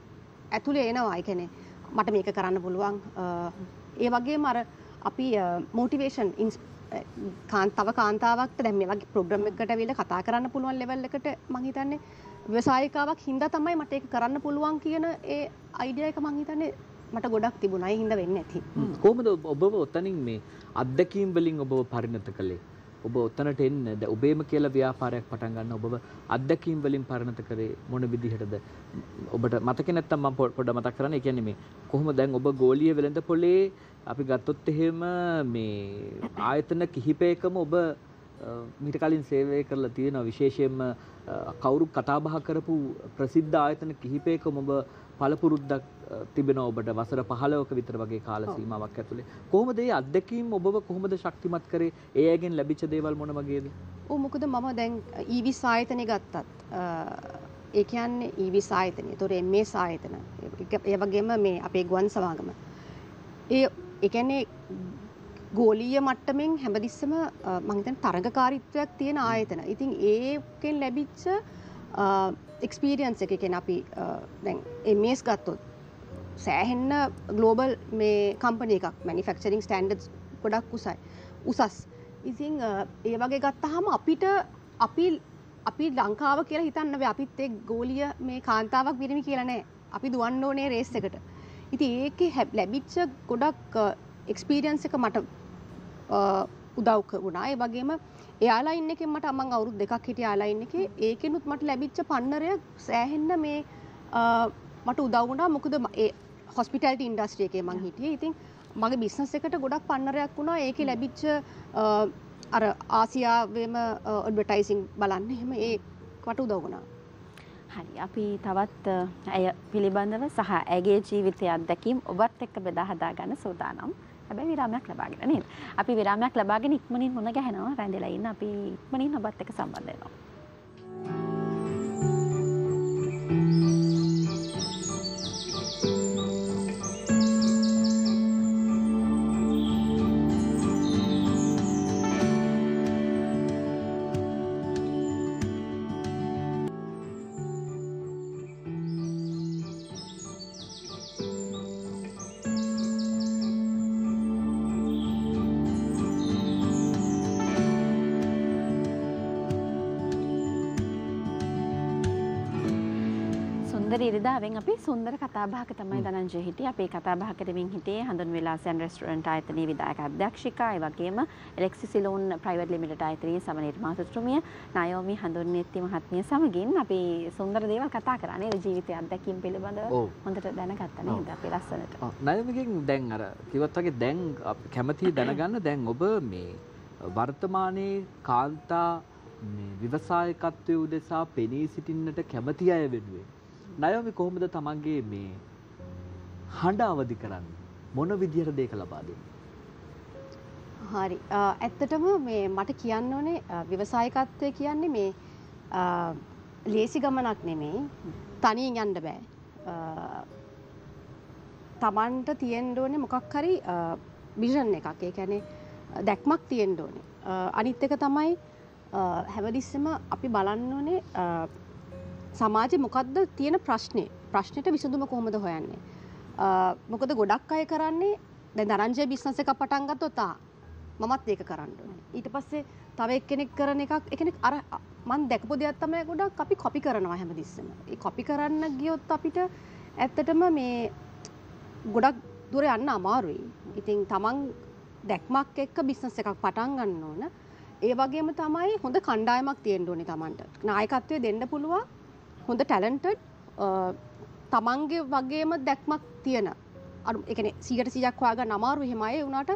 ඇතුළේ එනවා. එකනේ මට මේක කරන්න පුළුවන් අ, ඒ වගේම අර අපි මෝටිවේෂන් කාන් තව කාන්තාවක්ට දැන් මේ වගේ ප්‍රෝග්‍රෑම් එකකට ඇවිල්ලා කතා කරන්න පුළුවන් ලෙවල් එකට මං හිතන්නේ ව්‍යවසායිකාවක් හින්දා තමයි මට ඒක කරන්න පුළුවන් කියන ඒ අයිඩියා එක මං හිතන්නේ මට ගොඩක් තිබුණා. ඒ හින්දා වෙන්නේ නැති. කොහොමද ඔබ- ඔබව ඔතනින් මේ අත්දැකීම් වලින් ඔබව පරිණත කළේ? ඔබ ඔතනට එන්න දැන් ඔබේම කියලා ව්‍යාපාරයක් පටන් ගන්න ඔබව අත්දැකීම් වලින් පරිණත කරේ මොන විදිහටද? ඔබට මතක නැත්තම් මම පො- පොඩ්ඩක් මතක් කරන්න. ඒ කියන්නේ මේ කොහොම දැන් ඔබ ගෝලීය වෙළඳ පොලේ අපි ගත්තොත් එහෙම මේ ආයතන කිහිපයකම ඔබ අ, මීට කලින් සේවය කරලා තියෙනවා විශේෂයෙන්ම අ, කවුරු කතා බහ කරපු ප්‍රසිද්ධ ආයතන කිහිපයකම ඔබ පළපුරුද්දක් අ, තිබෙනවා ඔබට වසර 15ක විතර වගේ කාල සීමාවක් ඇතුලේ. කොහොමද මේ අත්දැකීම් ඔබව කොහොමද ශක්තිමත් කරේ? ඒ අයගෙන් ලැබිච්ච දේවල් මොන වගේද? ඕ මොකද මම දැන් ඊවිස් ආයතනය ගත්තත් අ, ඒ කියන්නේ ඊවිස් ආයතනය තොර එම්මේ ආයතන එක- ඒ වගේම මේ අපේ ගුවන් සමාගම ඒ එකන්නේ ගෝලීය මට්ටමෙන් හැමදිස්සම මහිතන් තරගකාරිත්වයක් තියෙන ආයතන. ඉතින් ඒකෙන් ලැබිච්ච එක්ස්පීරියන්ස එක එකෙන අපි අ, දැන් එමස් ගත්තොත් සෑහෙන්න ගලෝබල් මේ කම්පන එකක් මනිෆක්චරිං ස්ටන්ඩ් ගොඩක් උසයි උසස්. ඉතිං අ, ඒ වගේ ගත්තහම අපිට අපි අපි ලංකාව කියලා හිතන්න බෑ. අපිත් එක් ගෝලිය මේ කාන්තාවක් පිරිමි කියලා නෑ. අපි දුවන්න ඕනේ රේස් එකට. ඉති ඒක ලැබිච්ච ගොඩක් එක්ස්පීරියන්ස එක මට අ, උදව්ක වුණා. ඒ වගේම එයාලයින්න එක මට අමන් අවුරුදු දෙකක් හිටිය යාලයින්න එක. ඒකෙනුත් මට ලැබිච්ච පන්නරය සෑහෙන්න මේ අ, මට උදව්ුණා මොකද ම- ඒ හොස්පිටල්ට ඉන්ඩස්ට්‍රිය එකේ මං හිටියේ. ඉතින් මගේ බිස්නස් එකට ගොඩක් පන්නරයක් වුණා. ඒක ලැබිච්ච අ, අර ආසියාවේම ඔඩ්වටයිසිං බලන්න එහෙම ඒ කට උදවුණා හරි. අපි තවත් අ, ඇය පිළිබඳව සහ ඇගේ ජීවිතය අත්දැකීම් ඔබත් එක්ක බෙදා හදා ගන්න සූදානම්. හැබැයි විරාමයක් ලබාගෙන නේද? අපි විරාමයක් ලබාගෙන ඉක්මනින් මුණ ගැහෙනවා රැඳිලා ඉන්න අපි ඉක්මනින් ඔබත් එක්ක සම්බන්ධ වෙනවා. සුන්දර ඉරිදාවෙන් අපි සුන්දර කතාබහක තමයි ධනංජය හිටියේ. අපි කතාබහ කරමින් හිටියේ හඳුන් විලාසයන් රෙස්ටුරන්ට් ආයතනයේ විධායක අධ්‍යක්ෂිකා, ඒ වගේම එලෙක්සි සිලෝන් ප්‍රයිවට් ලිමිටඩ් ආයතනයේ සමනිර්මාතෘතුමිය නායෝමි හඳුන්නෙත්ති මහත්මිය සමගින් අපි සුන්දර දේවල් කතා කරා නේද ජීවිතය අත්දැකීම් පිළිබඳව ඔව්. හොඳට දැනගත්තා නේද අපි ලස්සනට. නයමගෙන් දැන් අර කිවත් වගේ දැන් කැමති දැනගන්න දැන් ඔබ මේ වර්තමානයේ කාන්තා විවසායකත්වය උදෙසා පෙනී සිටින්නට කැමති අය වෙනුවෙන් නයෝමි කොහොමද තමන්ගේ මේ හඬ අවදි කරන්න? මොන විදිහට දේක ලබා දෙන්නේ? හරි. අ, ඇත්තටම මේ මට කියන්න ඕනේ අ, ව්‍යවසායකත්වය කියන්නේ මේ අ, ලේසි ගමනක් නෙමෙයි තනියෙන් යන්න බෑ. අ, තමන්ට තියෙන්න ඕනේ මොකක් හරි විෂන් එකක්. ඒ කියන්නේ අ, දැක්මක් තියෙන්න ඕනේ. අ, අනිත් එක තමයි අ, හැමතිස්සෙම අපි බලන්න ඕනේ අ, සමාජෙ මොකක්ද තියෙන ප්‍රශ්නේ ප්‍රශ්නයට විසඳුම කොහොමද හොයන්නේ අ, මොකද ගොඩක් අය කරන්නේ දැන් දරංජය බිස්නස් එකක් පටන් ගත්තොත් ආ මමත් ඒක කරන්න ඕනේ. ඊට පස්සේ තව එක්කෙනෙක් කරන එකක් එකෙනෙක් අර මම දැකපු දෙයක් තමයි ගොඩක් අපි කොපි කරනවා හැමතිස්සෙම. ඒ කොපි කරන්න ගියොත් අපිට ඇත්තටම මේ ගොඩක් දුර යන්න අමාරුයි. ඉතින් තමන් දැක්මක් එක්ක බිස්නස් එකක් පටන් ගන්න ඕන. ඒ වගේම තමයි හොඳ කණ්ඩායමක් තියෙන්න ඕනේ තමන්ට. නායකත්වය දෙන්න පුළුවන්. හොඳ ටැලන්ටඩ් තමන්ගේ වගේම දැක්මක් තියෙන. අර ඒ කියන්නේ 100% හොයාගන්න අමාරු එහෙම අය වුණාට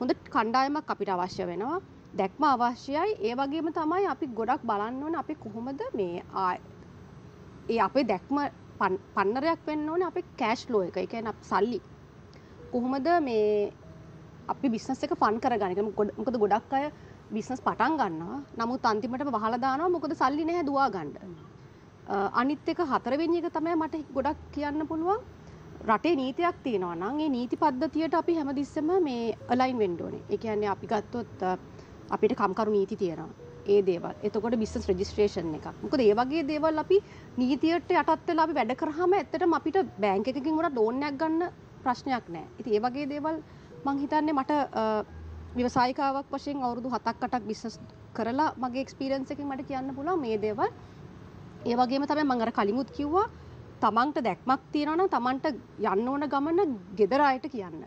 හොඳ කණ්ඩායමක් අපිට අවශ්‍ය වෙනවා. දැක්ම අවශ්‍යයි. ඒ වගේම තමයි අපි ගොඩක් බලන්න ඕන අපි කොහොමද මේ ආ- ඒ අපේ දැක්ම පන්- පන්නරයක් වෙන්න ඕන අපේ කෑෂ් ලෝ එක. එකන සල්ලි. කොහොමද මේ අපි බිස්නස් එක ෆන් කරගන්න? මොකද ගොඩක් අය බිස්නස් පටන් ගන්නවා. නමුත් අන්තිමට වහලදානවා මොකද සල්ලි නැහැ දවා ගණ්ඩ අනිත් එක හතරවෙනි එක තමයි මට ගොඩක් කියන්න පුළුවන් රටේ නීතියක් තියෙනවා නම් ඒ නීති පද්ධතියට අපි හැමතිස්සම මේ අලයින් වෙන්න ඕනේ. ඒ කියන්නේ අපි ගත්තොත් අ, අපිට කම්කරු නීති තියෙනවා. ඒ දේවල්. එතකොට බිස්නස් රෙජිස්ට්‍රේෂන් එකක්. මොකද ඒ වගේ දේවල් අපි නීතියට යටත් වෙලා අපි වැඩ කරාම ඇත්තටම අපිට බැංක් එකකින් උනත් ලෝන් එකක් ගන්න ප්‍රශ්නයක් නැහැ. ඉතින් ඒ වගේ දේවල් මං හිතන්නේ මට අ, ව්‍යවසායිකාවක් වශයෙන් අවුරුදු හතක් අටක් බිස්නස් කරලා මගේ එක්ස්පීරියන්ස් එකෙන් මට කියන්න පුළුවන් මේ දේවල් ඒ වගේම තමයි මම අර කලිමුත් කිව්වා තමන්ට දැක්මක් තියෙනවා නම් තමන්ට යන්න ඕන ගමන ගෙදර අයට කියන්න.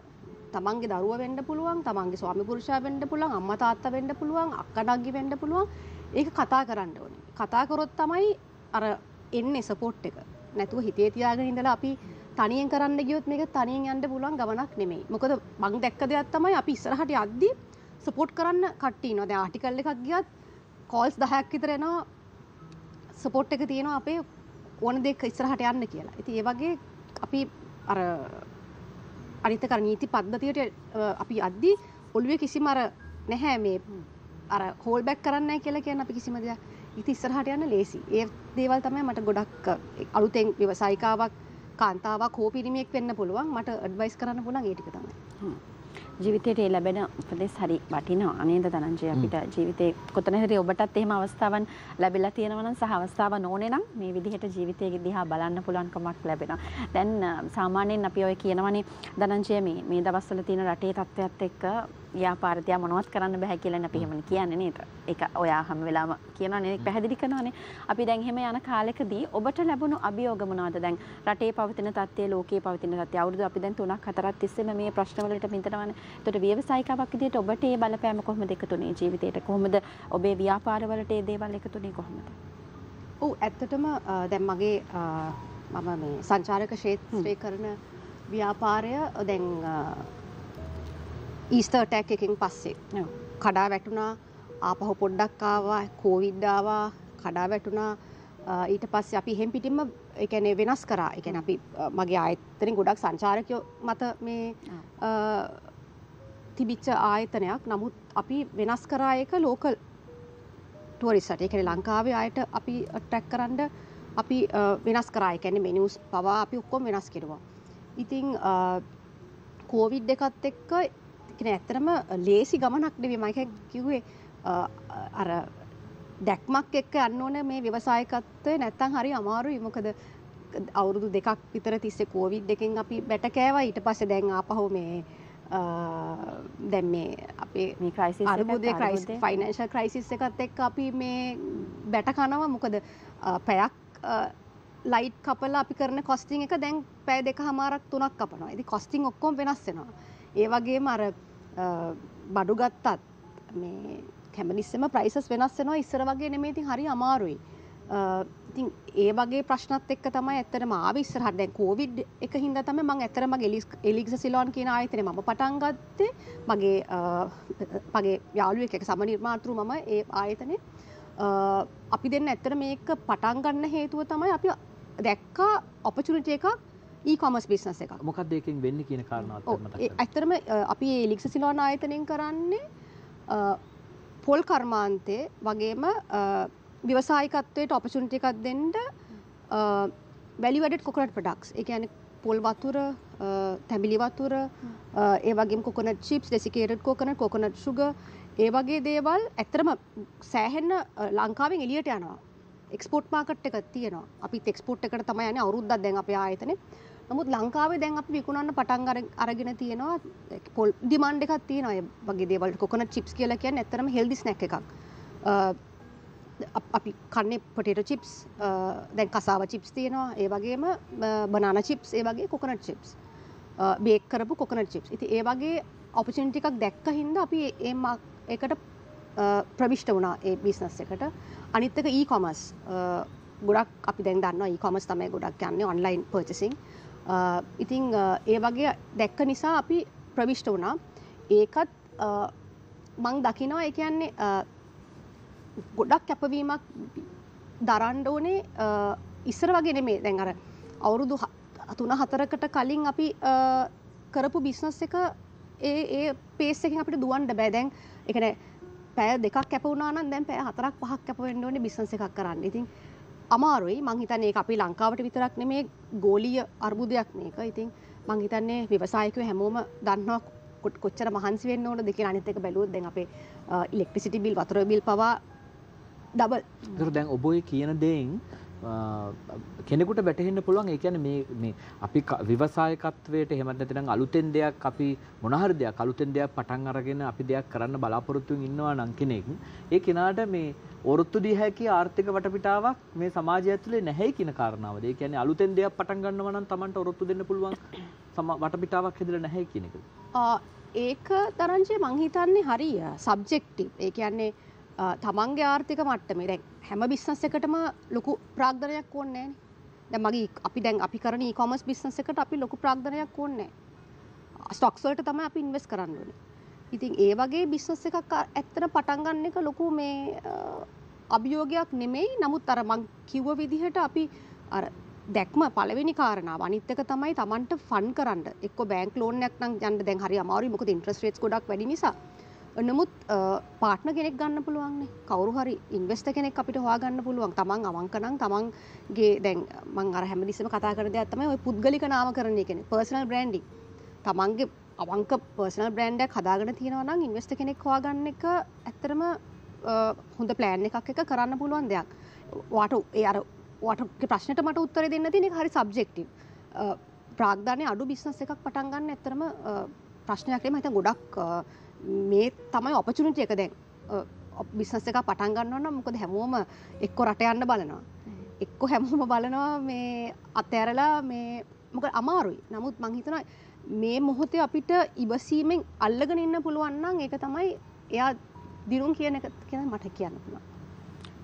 තමන්ගේ දරුව වෙන්න පුළුවන්, තමන්ගේ ස්වාමි පුරුෂයා වෙන්න පුළුවන්, අම්මා තාත්තා වෙන්න පුළුවන්, අක්කා නංගි වෙන්න පුළුවන්. ඒක කතා කරන්න ඕනේ. කතා කරොත් තමයි අර එන්නේ සපෝට් එක. නැතුව හිතේ තියාගෙන ඉඳලා අපි තනියෙන් කරන්න ගියොත් මේක තනියෙන් යන්න පුළුවන් ගමනක් නෙමෙයි. මොකද මං දැක්ක දෙයක් තමයි අපි ඉස්සරහට යද්දි සපෝට් කරන්න කට්ටිය ඉනවා. දැන් ආටිකල් එකක් ගියත් කෝල්ස් 10ක් විතර එනවා සපෝට් එක තියෙනවා අපේ ඕන දෙක ඉස්සරහට යන්න කියලා. ඉතින් ඒ වගේ අපි අර අනිත් කර නීති පද්ධතියට අපි අද්දි ඔළුවේ කිසිම අර නැහැ මේ අර හෝල් බැක් කරන්න කියලා කියන අපි කිසිම දෙයක්. ඉති ඉස්සරහට යන්න ලේසි ඒ දේවල් තමයි මට ගොඩක් අලුතෙන් ව්‍යවසායිකාවක් කාන්තාවක් හෝ පිරිමියෙක් වෙන්න පුළුවන්. මට ඇඩ්වයිස් කරන්න පුළුවන් ඒ ටික තමයි. ජීවිතයට ඒ ලැබෙන උපදෙස් හරි වටිනවා. අනේද ධනංජය? අපිට ජීවිතේ කොතන හරි ඔබටත් එහෙම අවස්ථාවන් ලැබිලා තියෙනවා නම් සහ අවස්ථාව නොනේ නම් මේ විදිහට ජීවිතය දිහා බලන්න පුළුවන්කමක් ලැබෙනවා. දැන් සාමාන්‍යයෙන් අපි ඔය කියනවනේ ධනංජය මේ මේ දවස්වල තියෙන රටේ තත්ත්වයක් එක්ක ව්‍යාපාරතිය මොනවත් කරන්න බැහැ කියලා අපි එහෙම කියන්නේ නේද? ඒක ඔයා හැම වෙලාවම කියනවා නේද? පැහැදිලි කරනවානේ. අපි දැන් එහෙම යන කාලෙකදී ඔබට ලැබුණු අභියෝග මොනවද? දැන් රටේ පවතින තත්ත්වය, ලෝකයේ පවතින තත්ත්වය. අවුරුදු අපි දැන් 3ක් 4ක් තිස්සේම මේ ප්‍රශ්න වලට පිටනවනේ. එතකොට ව්‍යවසායිකාවක් විදිහට ඔබට මේ බලපෑම කොහොමද එකතුනේ ජීවිතේට? කොහොමද ඔබේ ව්‍යාපාරවලට මේ දේවල් එකතුනේ කොහොමද? ඔව් ඇත්තටම දැන් මගේ මම මේ සංචාරක ක්ෂේත්‍රය කරන ව්‍යාපාරය දැන් ඊස්ටර් ටැක් එකකින් පස්සේ කඩා වැටුණා ආපහු පොඩ්ඩක් ආවා කෝවිඩ් ආවා කඩා වැටුණා ඊට පස්සේ අපි එහෙම් පිටින්ම කියන්නේ වෙනස් කරා. කියන්නේ අපි මගේ ආයතනෙන් ගොඩක් සංචාරකයෝ මත මේ තිබිච්ච ආයතනයක්. නමුත් අපි වෙනස් කරා එක ලෝකල් ටුවරිස්ට්. ඒ කියන්නේ ලංකාවේ අයට අපි ට්‍රැක් කරන්න අපි වෙනස් කරා. ඒ කියන්නේ මෙනියුස් පවා අපි ඔක්කොම වෙනස් කෙරුවා. ඉතින් කෝවිඩ් එකත් එක්ක එකන ඇත්තරම ලේසි ගමනක් නෙවේ මයික කිව්වේ අර දැක්මක් එක්ක යන්න ඕන මේ ව්‍යවසායකත්වය නැත්තං හරි අමාරු ඉමකද අවුරුදු දෙකක් විතර තිස්සේ කෝවිඩ් එකෙන් අපි බැට කෑවා. ඊට පස්ස දැන් ආපහු මේ දැම් මේ අපේ අරබුදේ ක්‍රයිස් ෆයිනන්ශල් ක්‍රයිසිස් එකත් එක් අපි මේ බැට කනව. මොකද පැයක් ලයිට් කපල අපි කරන කොස්ටිං එක දැන් පෑ දෙක හමාරක් තුනක් කපනවා. ඇති කොස්ටිං ඔක්කොම් වෙනස්සෙනවා ඒ වගේ මර බඩු ගත්තත් මේ කැමනිස්සම ප්‍රයිසස් වෙනස් වෙනවා ඉස්සර වගේ නෙමේ ඉතින් හරි අමාරුයි. ඉතින් ඒ වගේ ප්‍රශ්නත් එක්ක තමයි ඇත්තටම ආවේ. ඉස්සරහට දැන් කොවිඩ් එක හින්දා තමයි මම ඇත්තටම එලික්ස සිලෝන් කියන ආයතනේ මම පටන් ගත්තේ. මගේ මගේ යාළුවෙක් එක්ක සම නිර්මාතෘ මම ඒ ආයතනේ අපි දෙන්න ඇත්තට මේක පටන් ගන්න හේතුව තමයි අපි දැක්කා ඔපචුනිටි එකක් ඊකොමස් බිස්නස් එක මොකක්ද එකෙන් වෙන්න කියන කාරණාව ඇත්තරම අපි ලික්ස සිලෝන ආයතනයෙන් කරන්නේ පොල් කර්මාන්තය වගේම විවසායිකත්වයට ඔපචුන්ටි එකක් දෙන්ට වැලිවැඩ කොකනට ප්‍රඩක්ස් එක ඇන පොල් වතුර තැබිලි වතුර ඒ වගේ කොකන චිප්ස් දෙසිකේට කොකන කොකනට සුග ඒ වගේ දේවල් ඇත්තරම සෑහෙන්න ලංකාවෙන් එලියට යනවා. එක්ස්පෝට් මාකට් එක තියෙනවා. අපි එක්ස්පෝට් එකට තමයි යන්නේ. අවුරුද්දක් දැන් අපේ ආයතනේ නමුත් ලංකාවේ දැන් අපි විකුණන්න පටන් අරගෙන තියෙනවා පොල් ඩිමාන්ඩ් එකක් තියෙනවා. ඒ වගේ දේවල් කොකනට් චිප්ස් කියලා කියන්නේ ඇත්තටම හෙල්දි ස්නැක් එකක්. අපි කන්නේ පොටේටෝ චිප්ස් දැන් කසාව චිප්ස් තියෙනවා. ඒ වගේම බනානා චිප්ස් ඒ වගේ කොකනට් චිප්ස් බේක් කරපු කොකනට් චිප්ස් ඉතින් ඒ වගේ ඔපචුනිටි එකක් දැක්ක හින්දා අපි ඒ ඒකට ප්‍රවිෂ්ට වුණා ඒ බිස්නස් එකට. අනිත් එක ඊ-කොමර්ස් ගොඩක් අපි දැන් දන්නවා ඊ-කොමර්ස් තමයි ගොඩක් යන්නේ ඔන්ලයින් පර්චේසින් ඉතිං ඒ වගේ දැක්ක නිසා අපි ප්‍රවිෂ්ට වුණා. ඒකත් මං දකිනවා ඒ කියන්නේ ගොඩක් කැපවීමක් දරන්්ඩෝනේ ඉස්සර වගේ නෙමේ. දැන් අර අවුරුදු තුන හතරකට කලින් අපි කරපු බිස්නස් එක ඒ ඒ පේස් එකින් අපිට දුවන්ඩ බෑ. දැන් එකන පෑ දෙක් කැපවුණන දැන් පෑ හතරක් පහක් කැපවෙන්ඩෝනේ බිස්නස එකක් කරන්න. ඉතින් අමාරුයි. මං හිතන්නේ අපි ලංකාවට විතරක් නෙමේ ගෝලීය අර්බුදයක් මේක. ඉතින් මං හිතන්නේ ව්‍යවසායකව හැමෝම දන්නවා කොච්චර මහන්සි වෙන්න ඕන දෙක අනිත් එක බැලුවොත් දැන් අපේ ඉලෙක්ට්‍රිසිටි බිල් වතුර බිල් පවා ඩබල් දැන් ඔබ කියන දෙයින් කෙනෙකුට වැටහෙන්න පුළුවන් ඒ කියන්නේ මේ මේ අපි ක- ව්‍යවසායකත්වයට එහෙම නැත්නම් අලුතෙන් දෙයක් අපි මොන හරි දෙයක් අලුතෙන් දෙයක් පටන් අරගෙන අපි දෙයක් කරන්න බලාපොරොත්තු වෙමින් ඉන්නවා නම් කෙනෙක් ඒ කෙනාට මේ ඔරොත්තු දී හැකි ආර්ථික වටපිටාවක් මේ සමාජය ඇතුලේ නැහැ කියන කාරණාවද? ඒ කියන්නේ අලුතෙන් දෙයක් පටන් ගන්නවා නම් Tamanට ඔරොත්තු දෙන්න පුළුවන් සම- වටපිටාවක් හැදිලා නැහැ කියන එකද? ආ, ඒක තරංජය මං හිතන්නේ හරි සබ්ජෙක්ටිව් ඒ කියන්නේ ආ, තමන්ගේ ආර්ථික මට්ටමේ දැන් හැම බිස්නස් එකටම ලොකු ප්‍රාග්ධනයක් ඕනේ නෑනේ. දැන් මගේ ඊ- අපි දැන් අපි කරන e-commerce බිස්නස් එකට අපි ලොකු ප්‍රාග්ධනයක් ඕනේ නෑ. ස්ටොක්ස් වලට තමයි අපි ඉන්වෙස්ට් කරන්න ඕනේ. ඉතින් ඒ වගේ බිස්නස් එකක් අ- ඇත්තට පටන් ගන්න එක ලොකු මේ අ, අභියෝගයක් නෙමෙයි. නමුත් අර මං කිව්ව විදිහට අපි අර දැක්ම පළවෙනි කාරණාව අනිත් එක තමයි Tamanට ෆන් කරන්න. එක්ක බැංක් ලෝන් එකක් නම් යන්න දැන් හරි අමාරුයි මොකද ඉන්ට්‍රස්ට් රේට්ස් ගොඩක් වැඩි නිසා. නමුත් පාර්ට්නර් කෙනෙක් ගන්න පුළුවන් නේ. කවුරු හරි ඉන්වෙස්ටර් කෙනෙක් අපිට හොයාගන්න පුළුවන්. Taman අවංක නම් Tamanගේ දැන් මම අර හැමදෙස්සම කතා කරන දෙයක් තමයි ওই පුද්ගලික නාමකරණය කියන්නේ. Personal branding. Tamanගේ අවංක පර්සනල් බ්‍රෑන්ඩ් එකක් හදාගෙන තියෙනවා නම් ඉන්වෙස්ටර් කෙනෙක් හොයාගන්න එක ඇත්තටම අ, හොඳ ප්ලෑන් එකක් එක කරන්න පුළුවන් දෙයක්. වාට ඒ අර වාටගේ ප්‍රශ්නයට මට උත්තර දෙන්න තියෙන එක හරි සබ්ජෙක්ටිව්. ප්‍රාග්ධානය අඩු බිස්නස් එකක් පටන් ගන්න ඇත්තරම ප්‍රශ්නයක් නෙමෙයි හිතන් ගොඩක් අ, මේ තමයි ඔපචුනිටි එක දැන් බිස්නස් එකක් පටන් ගන්නවා නම් මොකද හැමෝම එක්ක රට යන්න බලනවා. එක්ක හැමෝම බලනවා මේ අතෑරලා මේ මොකද අමාරුයි. නමුත් මං හිතනවා මේ මොහොතේ අපිට ඉවසීමෙන් අල්ලගෙන ඉන්න පුළුවන් නම් ඒක තමයි එයා දිනුම් කියන එක කියන මට කියන්න පුළුවන්.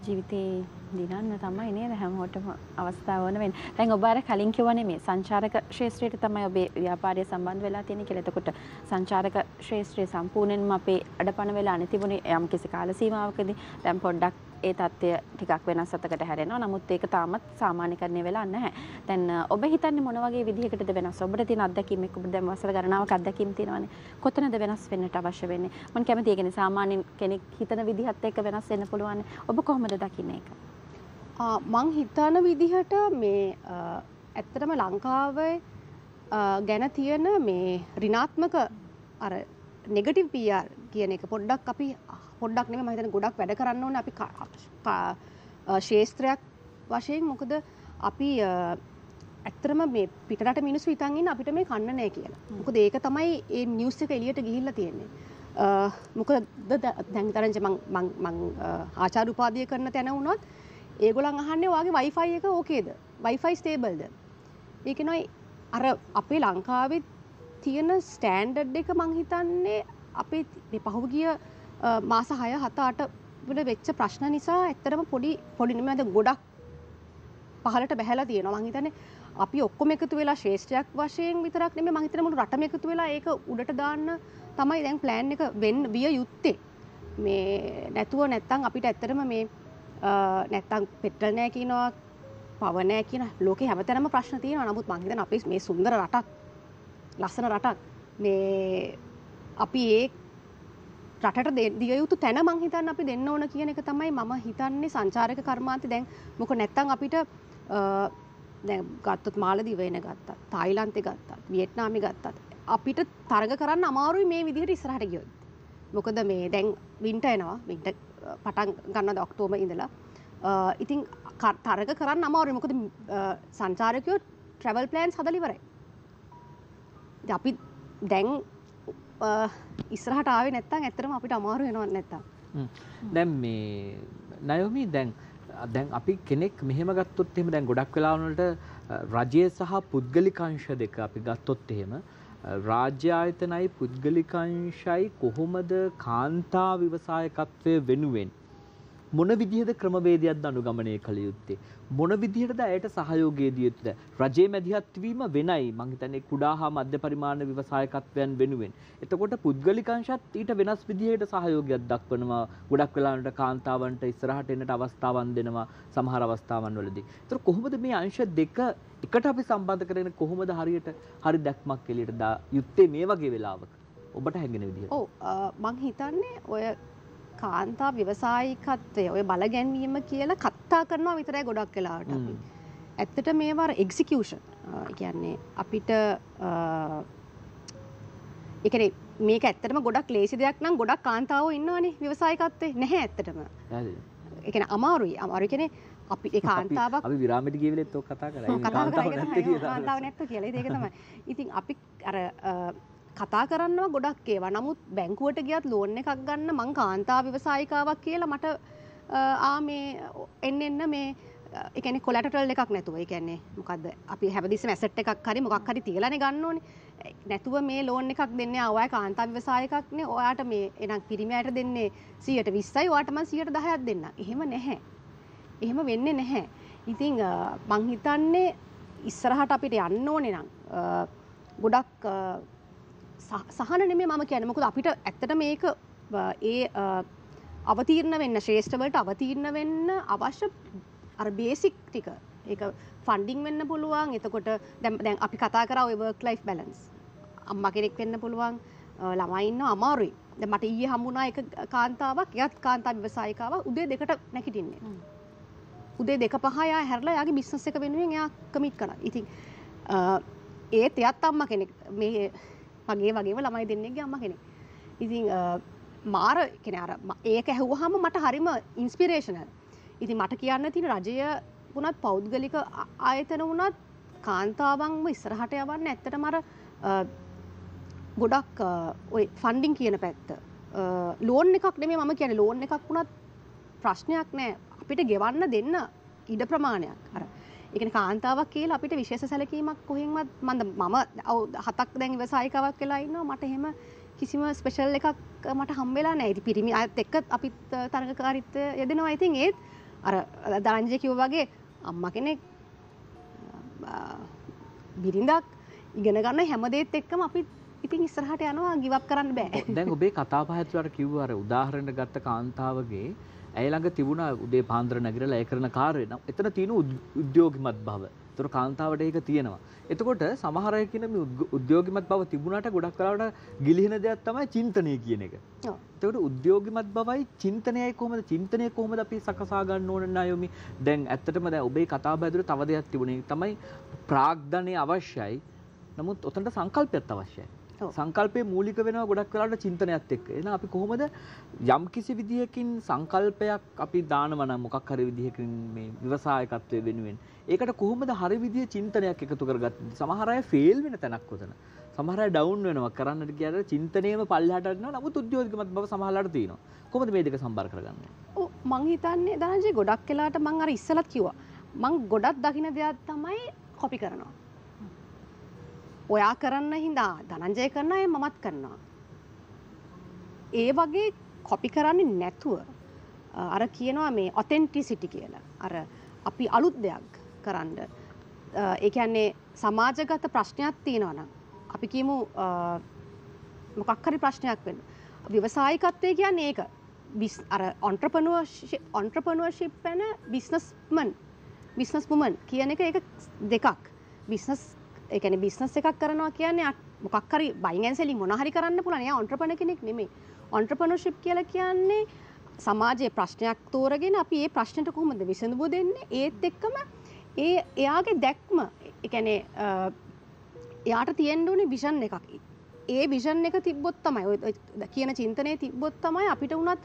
ජීවිතේ දිනන්න තමයි නේද හැමෝටම අවස්ථාව ඕන වෙන්නේ. දැන් ඔබ අර කලින් කිව්වනේ මේ සංචාරක ක්ෂේත්‍රයට තමයි ඔබේ ව්‍යාපාරය සම්බන්ධ වෙලා තියෙන්නේ කියලා. එතකොට සංචාරක ක්ෂේත්‍රය සම්පූර්ණයෙන්ම අපේ අඩපණ වෙලා නැතිබුණේ යම් කිසි කාල සීමාවකදී. දැන් පොඩ්ඩක් ඒ தත්ත්වය ටිකක් වෙනස් අතකට හැරෙනවා. නමුත් ඒක තාමත් සාමාන්‍යකරණය වෙලා නැහැ. දැන් අ, ඔබ හිතන්නේ මොන වගේ විදිහකටද වෙනස්? ඔබට තියෙන අත්දැකීම් එක්ක ඔබ දැන් වසර ගණනාවක් අත්දැකීම් තියෙනවානේ. කොතනද වෙනස් වෙන්නට අවශ්‍ය වෙන්නේ? මම කැමතියි ඒ කියන්නේ සාමාන්‍ය කෙනෙක් හිතන විදිහත් එක්ක වෙනස් වෙන්න පුළුවන්. ඔබ කොහොමද දකින්නේ ඒක? ආ, මං හිතන විදිහට මේ අ, ඇත්තටම ලංකාවේ අ, ගැන තියෙන මේ රිනාත්මක අර නෙගටිව් PR කියන එක පොඩ්ඩක් අපි පොඩ්ඩක් නෙමෙයි මම හිතන්නේ ගොඩක් වැඩ කරන්න ඕනේ අපි ශේස්ත්‍රයක් වශයෙන් මොකද අපි අ, ඇත්තටම මේ පිටරට මිනිස්සු හිතන් ඉන්න අපිට මේ කන්න නැහැ කියලා. මොකද ඒක තමයි ඒ නිවුස් එක එළියට ගිහිල්ලා තියෙන්නේ. මොකද ද- දැන් තරංජ මං මං මං අ, ආචාර්ය උපාධිය කරන තැන වුණත් ඒගොල්ලන් අහන්නේ වාගේ Wi-Fi එක ඕකේද? Wi-Fi ස්ටේබල්ද? ඒක නයි අර අපේ ලංකාවේ තියෙන ස්ටෑන්ඩඩ් එක මං හිතන්නේ අපේ මේ පහුගිය මාස 6 7 8 වල වෙච්ච ප්‍රශ්න නිසා ඇත්තටම පොඩි පොඩි නෙමෙයි අද ගොඩක් පහලට බැහැලා තියෙනවා. මං හිතන්නේ අපි ඔක්කොම එකතු වෙලා ශ්‍රේෂ්ඨයක් වශයෙන් විතරක් නෙමෙයි මං හිතන්නේ මුළු රටම එකතු වෙලා ඒක උඩට දාන්න තමයි දැන් ප්ලෑන් එක වෙන්න විය යුත්තේ. මේ නැතුව නැත්තම් අපිට ඇත්තටම මේ අ, නැත්තම් පෙට්‍රල් නෑ කියනවා පව නෑ කියන ලෝකේ හැමතැනම ප්‍රශ්න තියෙනවා. නමුත් මං හිතන්නේ අපි මේ සුන්දර රටක් ලස්සන රටක් මේ අපි ඒ රටට දෙ- දිය යුතු තැන මං හිතන්න අපි දෙන්න ඕන කියන එක තමයි මම හිතන්නේ සංචාරක කර්මාන්තය. දැන් මොක නැත්තම් අපිට අ, දැන් ගත්තොත් මාලදිවයින ගත්තත් තායිලන්තේ ගත්තත් වියට්නාමි ගත්තත් අපිට තරග කරන්න අමාරුයි මේ විදිහට ඉස්සරහට ගියොත්. මොකද මේ දැන් වින්ට එනවා. වින්ට පටන් ගන්න ඔක්තෝම ඉඳලා. අ, ඉතින් ක- තරග කරන්න අමාරුයි. මොකද අ, සංචාරකයෝ ට්‍රවල් ප්ලෑන්ස් හදලා ඉවරයි. ඉතින් අපි දැන් අ, ඉස්සරහට ආවේ නැත්තම් ඇත්තටම අපිට අමාරු වෙනවා නැත්තම් හ්ම්. දැන් මේ නයෝමි දැන් දැන් අපි කෙනෙක් මෙහෙම ගත්තොත් එහෙම දැන් ගොඩක් වෙලාවලට රජය සහ පුද්ගලිකංශ දෙක අපි ගත්තොත් එහෙම රාජ්‍ය ආයතනයි පුද්ගලිකංශයි කොහොමද කාන්තා ව්‍යවසායකත්වය වෙනුවෙන් මොන විදිහද ක්‍රමවේදයක්ද අනුගමනය කළ යුත්තේ? මොන විදිහටද ඇයට සහයෝගය දිය යුතුද? රජයේ මැදිහත් වීම වෙනයි. මං හිතන්නේ කුඩා හා මධ්‍ය පරිමාණ ව්‍යවසායකත්වයන් වෙනුවෙන්. එතකොට පුද්ගලිකංශත් ඊට වෙනස් විදිහකට සහයෝගයක් දක්වනවා. ගොඩක් වෙලාවට කාන්තාවන්ට ඉස්සරහට එන්නට අවස්ථාවන් දෙනවා සමහර අවස්ථාවන් වලදී. ඒතර කොහොමද මේ අංශ දෙක එකට අපි සම්බන්ධ කරගෙන කොහොමද හරියට හරි දැක්මක් එළියට දා යුත්තේ මේ වගේ වෙලාවක? ඔබට හැඟෙන විදිහට. ඔව් අ, මං හිතන්නේ ඔය කාන්තා ව්‍යවසායිකත්වය ඔය බල ගැන්වීම කියලා කත්තා කරනවා විතරයි ගොඩක් වෙලාවට අපි. ඇත්තට මේවා එක්සිකියුෂන් කියන්නේ අපිට එකන මේක ඇත්තටම ගොඩක් ලේසි දෙයක් නම් ගොඩක් කාන්තාව ඉන්නවානේ ව්‍යවසායකත්වය නැහැ ඇත්තටම පැහැදිලි. එකන අමාරුයි අමාරු කෙනෙ අපි ඒ කාන්තාවක් අපි විරාමට ගිවිලෙත් ඔක් කතා කතා කාන්තාව නැත්තේ කියලා. කාන්තාව නැත්ත කියලා ඒක තමයි. ඉතින් අපි අර කතා කරන්නවා ගොඩක් ඒවා. නමුත් බැංකුවට ගියත් ලෝන් එකක් ගන්න මං කාන්තා ව්‍යවසායිකාවක් කියලා මට අ, ආ මේ එන්න එන්න මේ ඒ කියන්නේ කොලැටරල් එකක් නැතුව. ඒ කියන්නේ මොකද්ද? අපි හැමදෙස්සම ඇසෙට් එකක් හරි මොකක් හරි තියලානේ ගන්න ඕනේ. නැතුව මේ ලෝන් එකක් දෙන්නේ ආ ඔයා කාන්තා ව්‍යවසායකක්නේ. ඔයාට මේ එනම් පිරිමයට දෙන්නේ 120යි. ඔයාට මං 110ක් දෙන්න. එහෙම නැහැ. එහෙම වෙන්නේ නැහැ. ඉතින් අ, මං හිතන්නේ ඉස්සරහට අපිට යන්න ඕනේ නම් අ, ගොඩක් අ, සහ- සහන නෙමේ මම කියන්නේ. මොකද අපිට ඇත්තට මේක ඒ අවතීර්ණ වෙන්න ශ්‍රේෂ්ඨවලට අවතීර්ණ වෙන්න අවශ්‍ය අර බේසික් ටික. ඒක ෆන්ඩිං වෙන්න පුළුවන්. එතකොට දැන් දැන් අපි කතා කරා ඔය work life balance. අම්මා කෙනෙක් වෙන්න පුළුවන් ළමයි ඉන්න අමාරුයි. දැන් මට ඊයේ හම්බුණා එක කාන්තාවක්. එයත් කාන්තා ව්‍යවසායිකාවක් උදේ දෙකට නැගිටින්නේ. උදේ දෙක පහ යා හැරලා යාගේ බිස්නස් එක වෙනුවෙන් එයා කමිට් කරා. ඉතින් ඒත් එයත් අම්මා කෙනෙක්. මේ මගේ වගේම ළමයි දෙන්නෙක්ගේ අම්මා කෙනෙක්. ඉතින් අ, මාර කෙන අර ම- ඒක ඇහුවහම මට හරිම ඉන්ස්පිරේෂනල්. ඉතින් මට කියන්න තියෙන රජය වුණත් පෞද්ගලික ආ- ආයතන වුණත් කාන්තාවන්ම ඉස්සරහට යවන්න ඇත්තටම අර අ, ගොඩක් අ, ඔය ෆන්ඩිං කියන පැත්ත. ලෝන් එකක් නෙමේ මම කියන්නේ ලෝන් එකක් වුණත් ප්‍රශ්නයක් නෑ අපිට ගෙවන්න දෙන්න ඉඩ ප්‍රමාණයක් අර එකන කාන්තාවක් කියලා අපිට විශේෂ සැලකීමක් කොහෙන්වත් මන්ද මම අවු- හතක් දැන් වසායිකාවක් වෙලා ඉන්නවා. මට එහෙම කිසිම ස්පෙෂල් එකක් මට හම්බෙලා නෑ ඉති පිරිමි අයත් එක්ක අපිත් තරඟකාරිත්වය යෙදෙනවා. ඉතින් ඒත් අර දරංජය කිව් වගේ අම්ම කෙනෙක් අ, බිරිඳක් ඉගෙන ගන්න හැමදේත් එක්කම අපි ඉතින් ඉස්සරහට යනවා. ගිවක් කරන්න බෑ. දැන් ඔබේ කතාපහ ඇතුළට කිව්ව අර උදාහරණ ගත්ත කාන්තාවගේ ඇය ළඟ තිබුණා උදේ පාන්දර නැගිරලා ඒ කරන කාර්යය නම් එතන තියෙන උද්- උද්‍යෝගිමත් බව. ඒතර කාන්තාවට ඒක තියෙනවා. එතකොට සමහර අය කියන මේ උද්‍යෝගිමත් බව තිබුණාට ගොඩක් වෙලාවට ගිලිහෙන දෙයක් තමයි චින්තනය කියන එක. ඔව්. එතකොට උද්‍යෝගිමත් බවයි චින්තනයයි කොහොමද චින්තනය කොහොමද අපි සකසා ගන්න ඕන නායොමි දැන් ඇත්තටම දැන් ඔබේ කතාව ඇතුළේ තව දෙයක් තිබුණේ තමයි ප්‍රාග්ධනය අවශ්‍යයි නමුත් ඔතනට සංකල්පයත් අවශ්‍යයි. සංකල්පයේ මූලික වෙනවා ගොඩක් වෙලාවට චින්තනයත් එක්ක. එහෙනම් අපි කොහොමද යම් කිසි විදියකින් සංකල්පයක් අපි දානවා නම් මොකක් හරි විදිහකින් මේ ව්‍යවසායකත්වයේ වෙනුවෙන් ඒකට කොහොමද හරි විදිය චින්තනයක් එකතු කරගත්තේ? සමහර අය ෆේල් වෙන තැනක් උතන. සමහර අය ඩවුන් වෙනවා. කරන්නට ගියාට චින්තනයේම පල්ලෙහාට යනවා නමුත් උද්‍යෝගිකමත් බව සමහරලාට තියෙනවා. කොහොමද මේ දෙක සම්බර කරගන්නේ? ඔව්, මං හිතන්නේ දනජය ගොඩක් වෙලාට මං අර ඉස්සලත් කිව්වා. මං ගොඩක් දකින දෙයක් තමයි කොපි කරනවා ඔයා කරන්න හින්දා ධනංජය කරන අය මමත් කරනවා. ඒ වගේ කොපි කරන්නේ නැතුව අ, අර කියනවා මේ ඔතෙන්ටිසිටි කියලා. අර අපි අලුත් දෙයක් කරන්න. ඒ කියන්නේ සමාජගත ප්‍රශ්නයක් තියෙනවා නම් අපි කියමු අ, මොකක් හරි ප්‍රශ්නයක් වෙන්න. ව්‍යවසායිකත්වය කියන්නේ ඒක. බිස් අර ඔන්ට්‍රපනුවර්ශිප් පැන බිස්නස්මන් බිස්නස් පුමන් කියන එක එක දෙකක්. බිස්නස් එකන බිස්නස් එකක් කරනවා කියන්නේ අ- මොකක් හරි බයින්සලි මොනහරි කරන්න පුලන ඔන්ට්‍රපන කෙනෙක් නෙමේ ඔන්ට්‍රපනුශිප් කියල කියන්නේ සමාජයේ ප්‍රශ්නයක් තෝරගෙන අපි ඒ ප්‍රශ්නට කොහොමද විසඳපු දෙන්නේ? ඒත් එක්කම ඒ එයාගේ දැක්ම එකනේ එයාට තියෙන්ඩුවනේ විෂන් එකක්. ඒ විෂන් එක තිබ්බොත් තමයි ඔය- ඔය කියන චින්තනය තිබ්බොත් තමයි අපිට වුණත්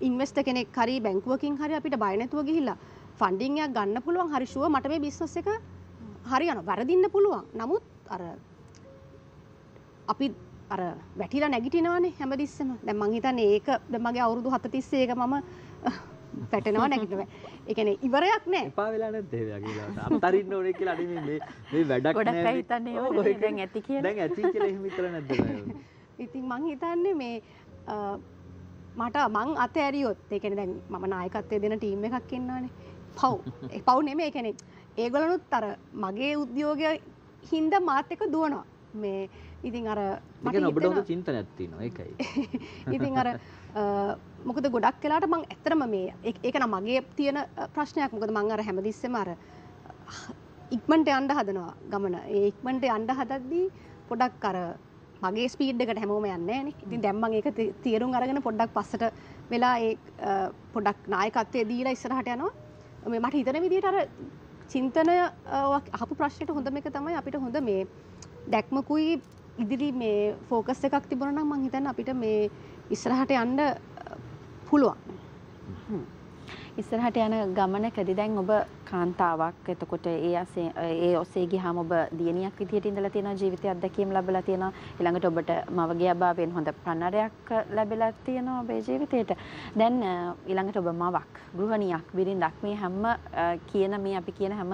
ඉන්වස්ට කෙනෙක් හරි බැංකුවකින් හරි අපිට බයනැතුව ගිහිල්ලා ෆන්ඩිංයක් ගන්න පුළුවන්. හරිශුව මට මේ බිස්නස එක හරි යන වැරදින්න පුළුවන් නමුත් අර අපි අර වැටිලා නැගිටිනවානේ හැමදිස්සම දැන් මං හිතන්නේ ඒක දැන් මගේ අවුරුදු 7 ඒක මම පැටෙනවා නැගිටිනවා. ඒ කියන්නේ ඉවරයක් නෑ. එපා වෙලා නැද්ද ඒ වගේ වෙලාවට අත්තරින්න ඕනේ කියලා අනේ මේ මේ වැඩක් ගොඩක් නෑ මේ- හිතන්නේ ඒක- දැන් ඇති කියලා. දැන් ඇති කියලා එහෙම හිතලා නැද්ද? ඉතින් මං හිතන්නේ මේ මට මං අතඇරියොත් ඒ කියන්නේ දැන් මම නායකත්වය දෙන ටීම් එකක් ඉන්නවානේ. පව්. ඒ පව් නෙමෙයි ඒ කියන්නේ ඒගොල්ලනුත් අර මගේ උද්‍යෝගය හින්දා මාත් එක්ක දුවනවා. මේ ඉතින් අර ඔබට චින්තනයක් තියෙනවා ඒකයි. ඉතින් අර මොකද ගොඩක් වෙලාට මං ඇත්තරම මේ ඒක නම් මගේ තියෙන ප්‍රශ්නයක් මොකද මං අර හැමතිස්සෙම අර ඉක්මන්ට යන්ඩ හදනවා ගමන ඒ ඉක්මන්ට අන්ඩ හදද්දී පොඩක් අර මගේ ස්පීඩ් එකට හැමෝම යන්නේ ඉතින් දැම්මන් ඒක තේරුම් අරගෙන පොඩ්ඩක් පස්සට වෙලා ඒ පොඩක් නායකත්වය දීලා ඉස්සරහට යනවා මේ මට හිතන විදිහට අර චින්තනය අ, අහපු ප්‍රශ්නයට හොඳම එක තමයි අපිට හොඳ මේ දැක්මකුයි ඉදිරි මේ ෆෝකස් එකක් තිබුණා නම් මං හිතන්නේ අපිට මේ ඉස්සරහට යන්න අ, පුළුවන්. ඉස්සරහට යන ගමනකදී දැන් ඔබ කාන්තාවක් එතකොට ඒ අසේ ඒ ඔස්සේ ගියාම ඔබ දියණියක් විදිහට ඉඳලා තියෙනවා ජීවිතය අත්දැකීම් ලැබලා තියෙනවා. ඊළඟට ඔබට මවගේ අභාවයෙන් හොඳ පන්නරයක් ලැබිලා තියෙනවා ඔබේ ජීවිතේට දැන් ඊළඟට ඔබ මවක් ගෘහණියක් බිරිඳක් මේ හැම කියන මේ අපි කියන හැම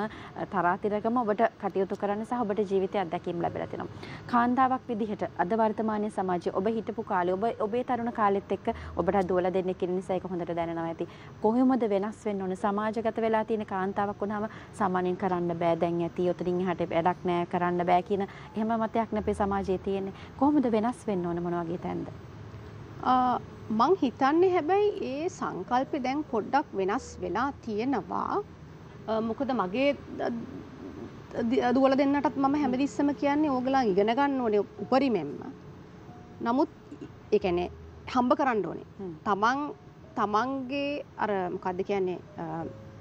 තරාතිරකම ඔබට කටයුතු කරන්න සහ ඔබට ජීවිතය අත්දැකීම් ලැබිලා තියෙනවා. කාන්තාවක් විදිහට අද වර්තමානයේ සමාජයේ ඔබ හිටපු කාලේ ඔබ ඔබේ තරුණ කාලෙත් එක්ක ඔබට දුවලා දෙන්නෙක් ඉන්න නිසා ඒක හොඳට දැනෙනවා ඇති. කොහොමද වෙනස් වෙන්න ඕන. සමාජගත වෙලා තියෙන කාන්තාවක් වුණාම සාමාන්‍යයෙන් කරන්න බෑ. දැන් ඇති ඔතනින් එහාට වැඩක් නෑ කරන්න බෑ කියන එහෙම මතයක් නැපේ සමාජයේ තියෙන්නේ. කොහොමද වෙනස් වෙන්න ඕන මොන වගේ තැනද? මං හිතන්නේ හැබැයි ඒ සංකල්පය දැන් පොඩ්ඩක් වෙනස් වෙලා තියෙනවා. මොකද මගේ දුවල දෙන්නටත් මම හැමතිස්සම කියන්නේ ඕගලා ඉගෙන ගන්න ඕනේ උපරිමෙන්ම. නමුත් එකනේ හම්බ කරන්න ඕනේ. තමන් තමන්ගේ අර මොකක්ද කියන්නේ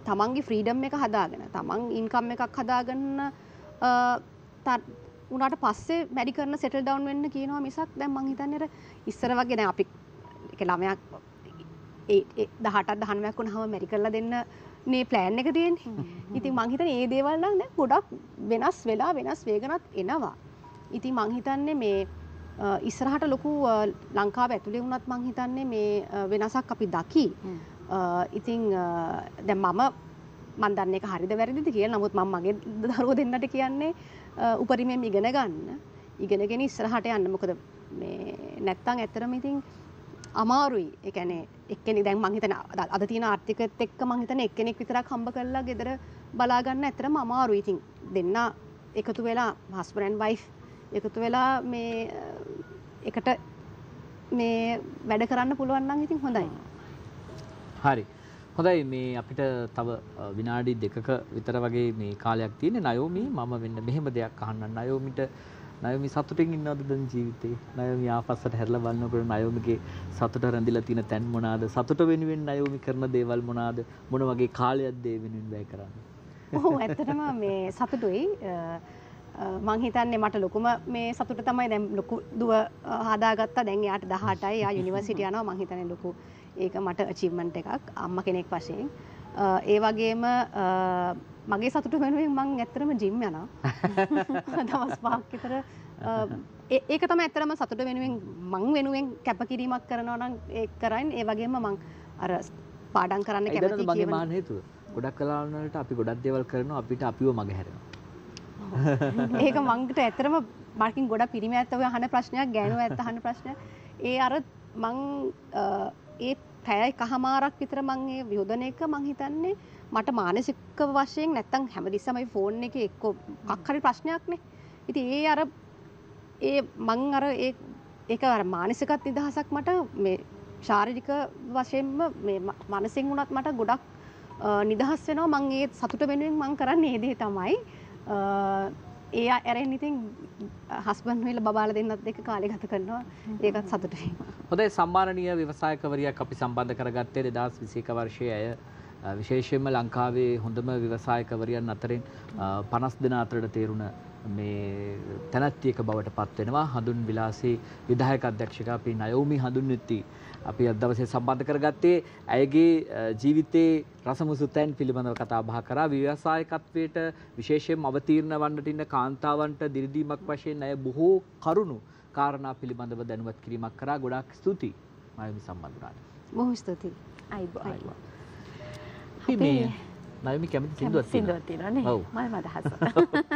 තමන්ගේ ෆ්‍රීඩම් එක හදාගෙන තමන් ඉන්කම් එකක් හදාගන්න උනාට පස්සේ මැඩි කරන සෙටල් ඩවන් වෙන්න කියනවා මිසක් දැන් මං හිතන්නේ ඉස්සර වගේ දැන් අපි එක ළමයක් ඒ දහටත් දහනමයක් වුණාම මැරි කරලා දෙන්න මේ ප්ලෑන් එක තියෙන්නේ. ඉතින් මං හිතන්නේ මේ දේවල් නම් දැන් ගොඩක් වෙනස් වෙලා වෙනස් වේගනත් එනවා. ඉතින් මං හිතන්නේ මේ ඉස්සරහට ලොකු ලංකාව ඇතුළේ වුණත් මං හිතන්නේ මේ වෙනසක් අපි දකි. ඉතිං දැ මම මන්දන්න එක හරිද වැරදිද කිය නමුත් මං මගේ දරුව දෙන්නට කියන්නේ උපරිමෙන් ඉගෙන ගන්න. ඉගෙනගෙන ඉස්සරහට යන්න. මොකද නැත්තං ඇත්තරම ඉතින් අමාරුයි. එකනේ එක්කෙනෙ දැන් මංහිතන අද තියෙන ආර්ථිකත් එක්ක මංහිතන එක්කෙනෙක් විතරක් හම්බ කරලා ගෙදර බලාගන්න ඇතරම අමාරු ඉතින් දෙන්න එකතු වෙලා හස්බරන් වයිෆ් එකතු වෙලා මේ එකට මේ වැඩ කරන්න පුළුවන්නම් ඉතින් හොඳයි. හරි. හොඳයි මේ අපිට තව විනාඩි දෙකක විතර වගේ මේ කාලයක් තියෙන නයෝමි මම වෙන්න මෙහෙම දෙයක් අහන්න. නයෝමිට නයෝමි සතුටින් ඉන්නවද දැන් ජීවිතේ? නයෝමි ආපස්සට හැරිලා බලනකොට නයෝමිගේ සතුට රැඳිලා තියෙන තැන් මොනවාද සතුට වෙනුවෙන් නයෝමි කරන දේවල් මොනවාද මොන වගේ කාලයක්ද ඒ වෙනුවෙන් වැය කරන්නේ? ඔව් ඇත්තටම මේ සතුටුයි මං හිතන්නේ මට ලොකුම මේ සතුට තමයි දැන් ලොකු දුව හදාගත්තා. දැන් එයාට 18යි එයා යුනිවර්සිටි යනවා. මං හිතන්නේ ලොකු ඒක මට අචීව්මන්ට් එකක් අම්මා කෙනෙක් වශයෙන්. ඒ වගේම මගේ සතුට වෙනුවෙන් මං ඇත්තටම ජිම් යනවා. දවස් පහක් විතර. ඒක තමයි ඇත්තටම සතුට වෙනුවෙන් මං වෙනුවෙන් කැපකිරීමක් කරනවා නම් ඒක කරයින් ඒ වගේම මං අර පාඩම් කරන්න කැමති මගේ මාන හේතුව ගොඩක් කලාවලට අපි ගොඩක් දේවල් කරනවා. අපිට අපිව මගහැරෙනවා ඒක මංගට ඇතරම මර්කින් ගොඩ පිරිම ඇත්තව හන ප්‍රශ්නයක් ගැනුව ඇත්ත හන ප්‍රශ්න ඒ අර මං ඒ පැයයි කහමාරක් විතර මංගේ වියෝධන එක මං හිතන්නේ මට මානසික වශයෙන් නැත්තං හැමදිස්සමයි ෆෝන් එක එක්කෝ කක්හරි ප්‍රශ්නයක්නේ ඉති ඒ අර ඒ මං අර ඒක අර මානසිකත් නිදහසක් මට මේ ශාරිරික වශයෙන්ම මනසිං වුණත් මට ගොඩක් නිදහස් වෙනවා මං ඒ සතුට වෙනුවෙන් මං කරන්න ඒදේ තමයි. ඒ ඇරෙන් ඉතින් හස්බන් වෙල බාල දෙන්නත් දෙක කාලෙ ගත කරනවා. ඒකත් සතුටයි. හොදයි සම්මානීය ව්‍යවසායකවරියක් අපි සම්බන්ධ කරගත්තේ දෙදස් විසේක වර්ෂය ඇය. විශේෂයෙන්ම ලංකාවේ හොඳම ව්‍යවසායකවරියන් අතරින් පනස් දෙන අතරට තේරුණ මේ තැනැත්තියක බවට පත්වෙනවා හඳුන් විලාසේ විදායක අධ්‍යක්ෂක අපි නයෝමි හඳුන්වෙත්ති අපි අද දවසේ සම්බන්ධ කරගත්තේ ඇයගේ ජීවිතයේ රසමුසු තැන් පිළිබඳව කතා බහ කරා ව්‍යවසායකත්වයට විශේෂයෙන් අවතීර්ණ වන්නට ඉන්න කාන්තාවන්ට දිරිදීමක් වශයෙන් ඇය බොහෝ කරුණු කාරණා පිළිබඳව දැනුවත් කිරීමක් කරා ගොඩාක් ස්තුතියි මයමි සම්බන්ධ වුණාට. බොහෝ ස්තුතියි. අයිබෝන්. මේ නයමි කැමති සිින්දුවත් සිින්දුවත් තියෙනවානේ මම අදහස.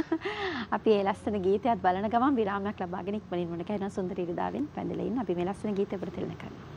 අපි ඒ ලස්සන ගීතයත් බලන ගමන් විරාමයක් ලබාගෙන ඉක්මනින් මොන කැන සුන්දර ඉරිදාවෙන් පැඳලා ඉන්න අපි මේ ලස්සන ගීතය ප්‍රතිලන කරනවා.